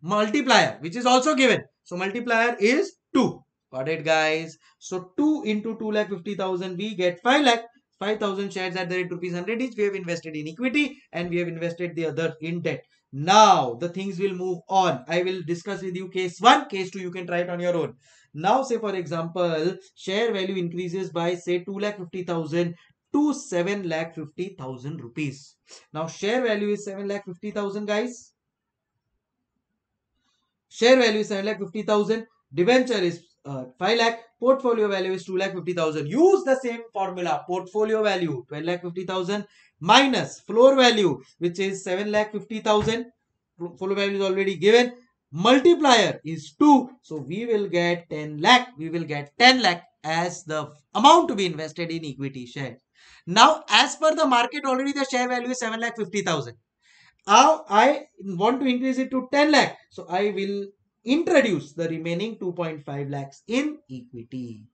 multiplier which is also given. So multiplier is 2. Got it guys. So 2 into 2 lakh 50,000 we get 5 lakh. 5,000 shares at the rate of rupees 100 each. We have invested in equity and we have invested the other in debt. Now the things will move on. I will discuss with you case 1, case 2 you can try it on your own. Now say for example share value increases by say 2 lakh 50,000 to 7 lakh 50,000 rupees. Now share value is 7 lakh 50,000 guys Share value is 7 lakh 50,000. Debenture is uh, 5 lakh. Portfolio value is 2 lakh 50,000. Use the same formula. Portfolio value 12 lakh 50,000 minus floor value which is 7 lakh 50,000. Floor value is already given. Multiplier is 2. So we will get 10 lakh. We will get 10 lakh as the amount to be invested in equity share Now as per the market already the share value is 7 lakh 50,000. Now I want to increase it to 10 lakh. So I will introduce the remaining 2.5 lakhs in equity.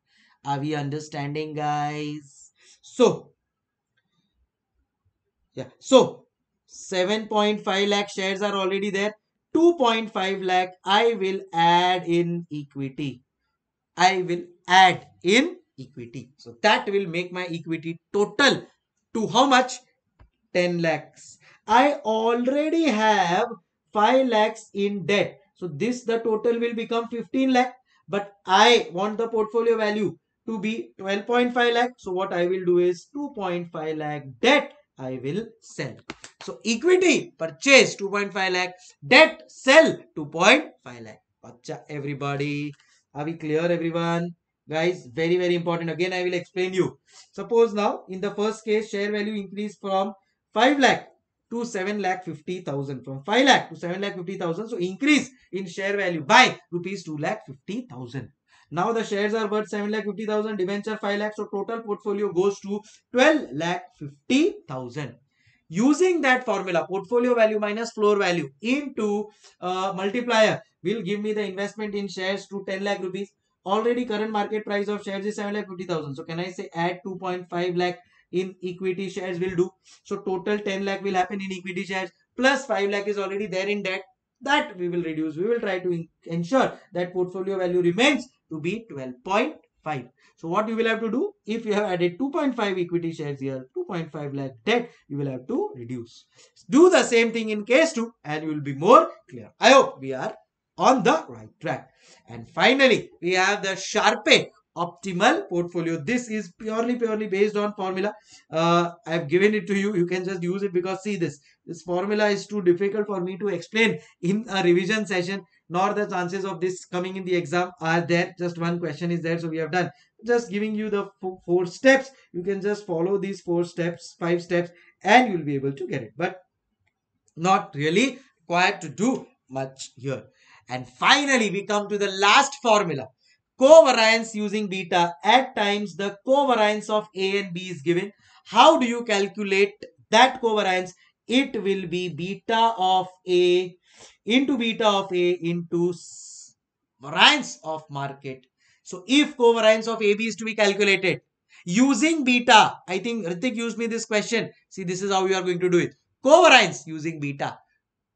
Are we understanding guys? So, yeah. So 7.5 lakh shares are already there. 2.5 lakh I will add in equity. I will add in equity. So that will make my equity total to how much? 10 lakhs. I already have 5 lakhs in debt. So this the total will become 15 lakh. But I want the portfolio value to be 12.5 lakh. So what I will do is 2.5 lakh debt I will sell. So equity purchase 2.5 lakh, debt sell 2.5 lakh. Pacha everybody. Are we clear everyone? Guys, very very important. Again I will explain you. Suppose now in the first case share value increase from 5 lakh to 7 lakh 50,000 from 5 lakh to 7 lakh 50,000. So increase in share value by rupees 2 lakh 50,000. Now the shares are worth 7 lakh 50,000, debenture 5 lakh. So total portfolio goes to 12 lakh 50,000. Using that formula, portfolio value minus floor value into uh, multiplier will give me the investment in shares to 10 lakh rupees. Already current market price of shares is 7 lakh 50,000. So can I say add 2.5 lakh in equity shares will do. So total 10 lakh will happen in equity shares. plus 5 lakh is already there in debt. That we will reduce. We will try to ensure that portfolio value remains to be 12.5 so what you will have to do if you have added 2.5 equity shares here 2.5 lakh debt you will have to reduce. Do the same thing in case 2 and you will be more clear. I hope we are on the right track. And finally we have the sharpe optimal portfolio. This is purely purely based on formula. Uh, i have given it to you. You can just use it because see this this formula is too difficult for me to explain in a revision session nor the chances of this coming in the exam are there. Just one question is there so we have done. Just giving you the four steps. You can just follow these four steps five steps and you'll be able to get it. But not really required to do much here. And finally we come to the last formula covariance using beta. At times, the covariance of A and B is given. How do you calculate that covariance? It will be beta of A into beta of A into variance of market. So, if covariance of AB is to be calculated using beta, I think Ritik used me this question. See, this is how you are going to do it. Covariance using beta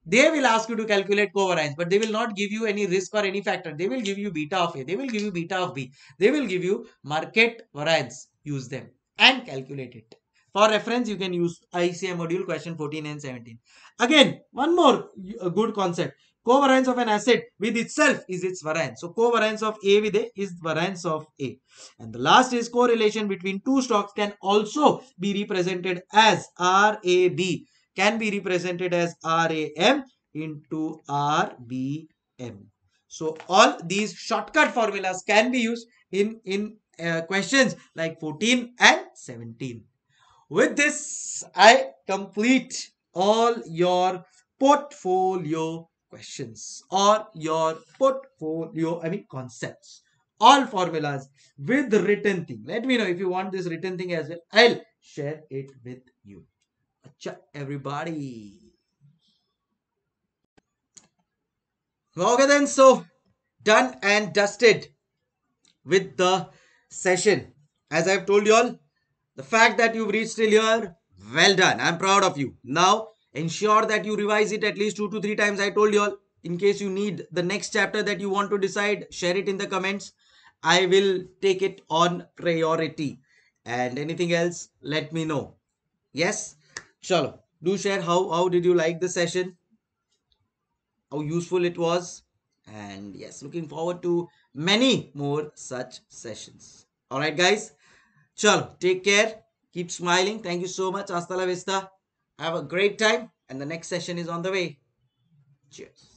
they will ask you to calculate covariance, but they will not give you any risk or any factor. They will give you beta of A. They will give you beta of B. They will give you market variance. Use them and calculate it. For reference, you can use ICAI module question 14 and 17. Again, one more good concept. Covariance of an asset with itself is its variance. So, covariance of A with A is variance of A. And the last is correlation between two stocks can also be represented as RAB can be represented as RAM into RBM. So all these shortcut formulas can be used in, in uh, questions like 14 and 17. With this, I complete all your portfolio questions or your portfolio, I mean concepts. All formulas with written thing. Let me know if you want this written thing as well. I'll share it with you. Acha, everybody. Okay then, so done and dusted with the session. As I've told you all, the fact that you've reached till here, well done. I'm proud of you. Now, ensure that you revise it at least two to three times. I told you all, in case you need the next chapter that you want to decide, share it in the comments. I will take it on priority. And anything else, let me know. Yes? Chalo, do share how, how did you like the session? How useful it was? And yes, looking forward to many more such sessions. Alright guys, chalo, take care. Keep smiling. Thank you so much. Hasta la vista. Have a great time. And the next session is on the way. Cheers.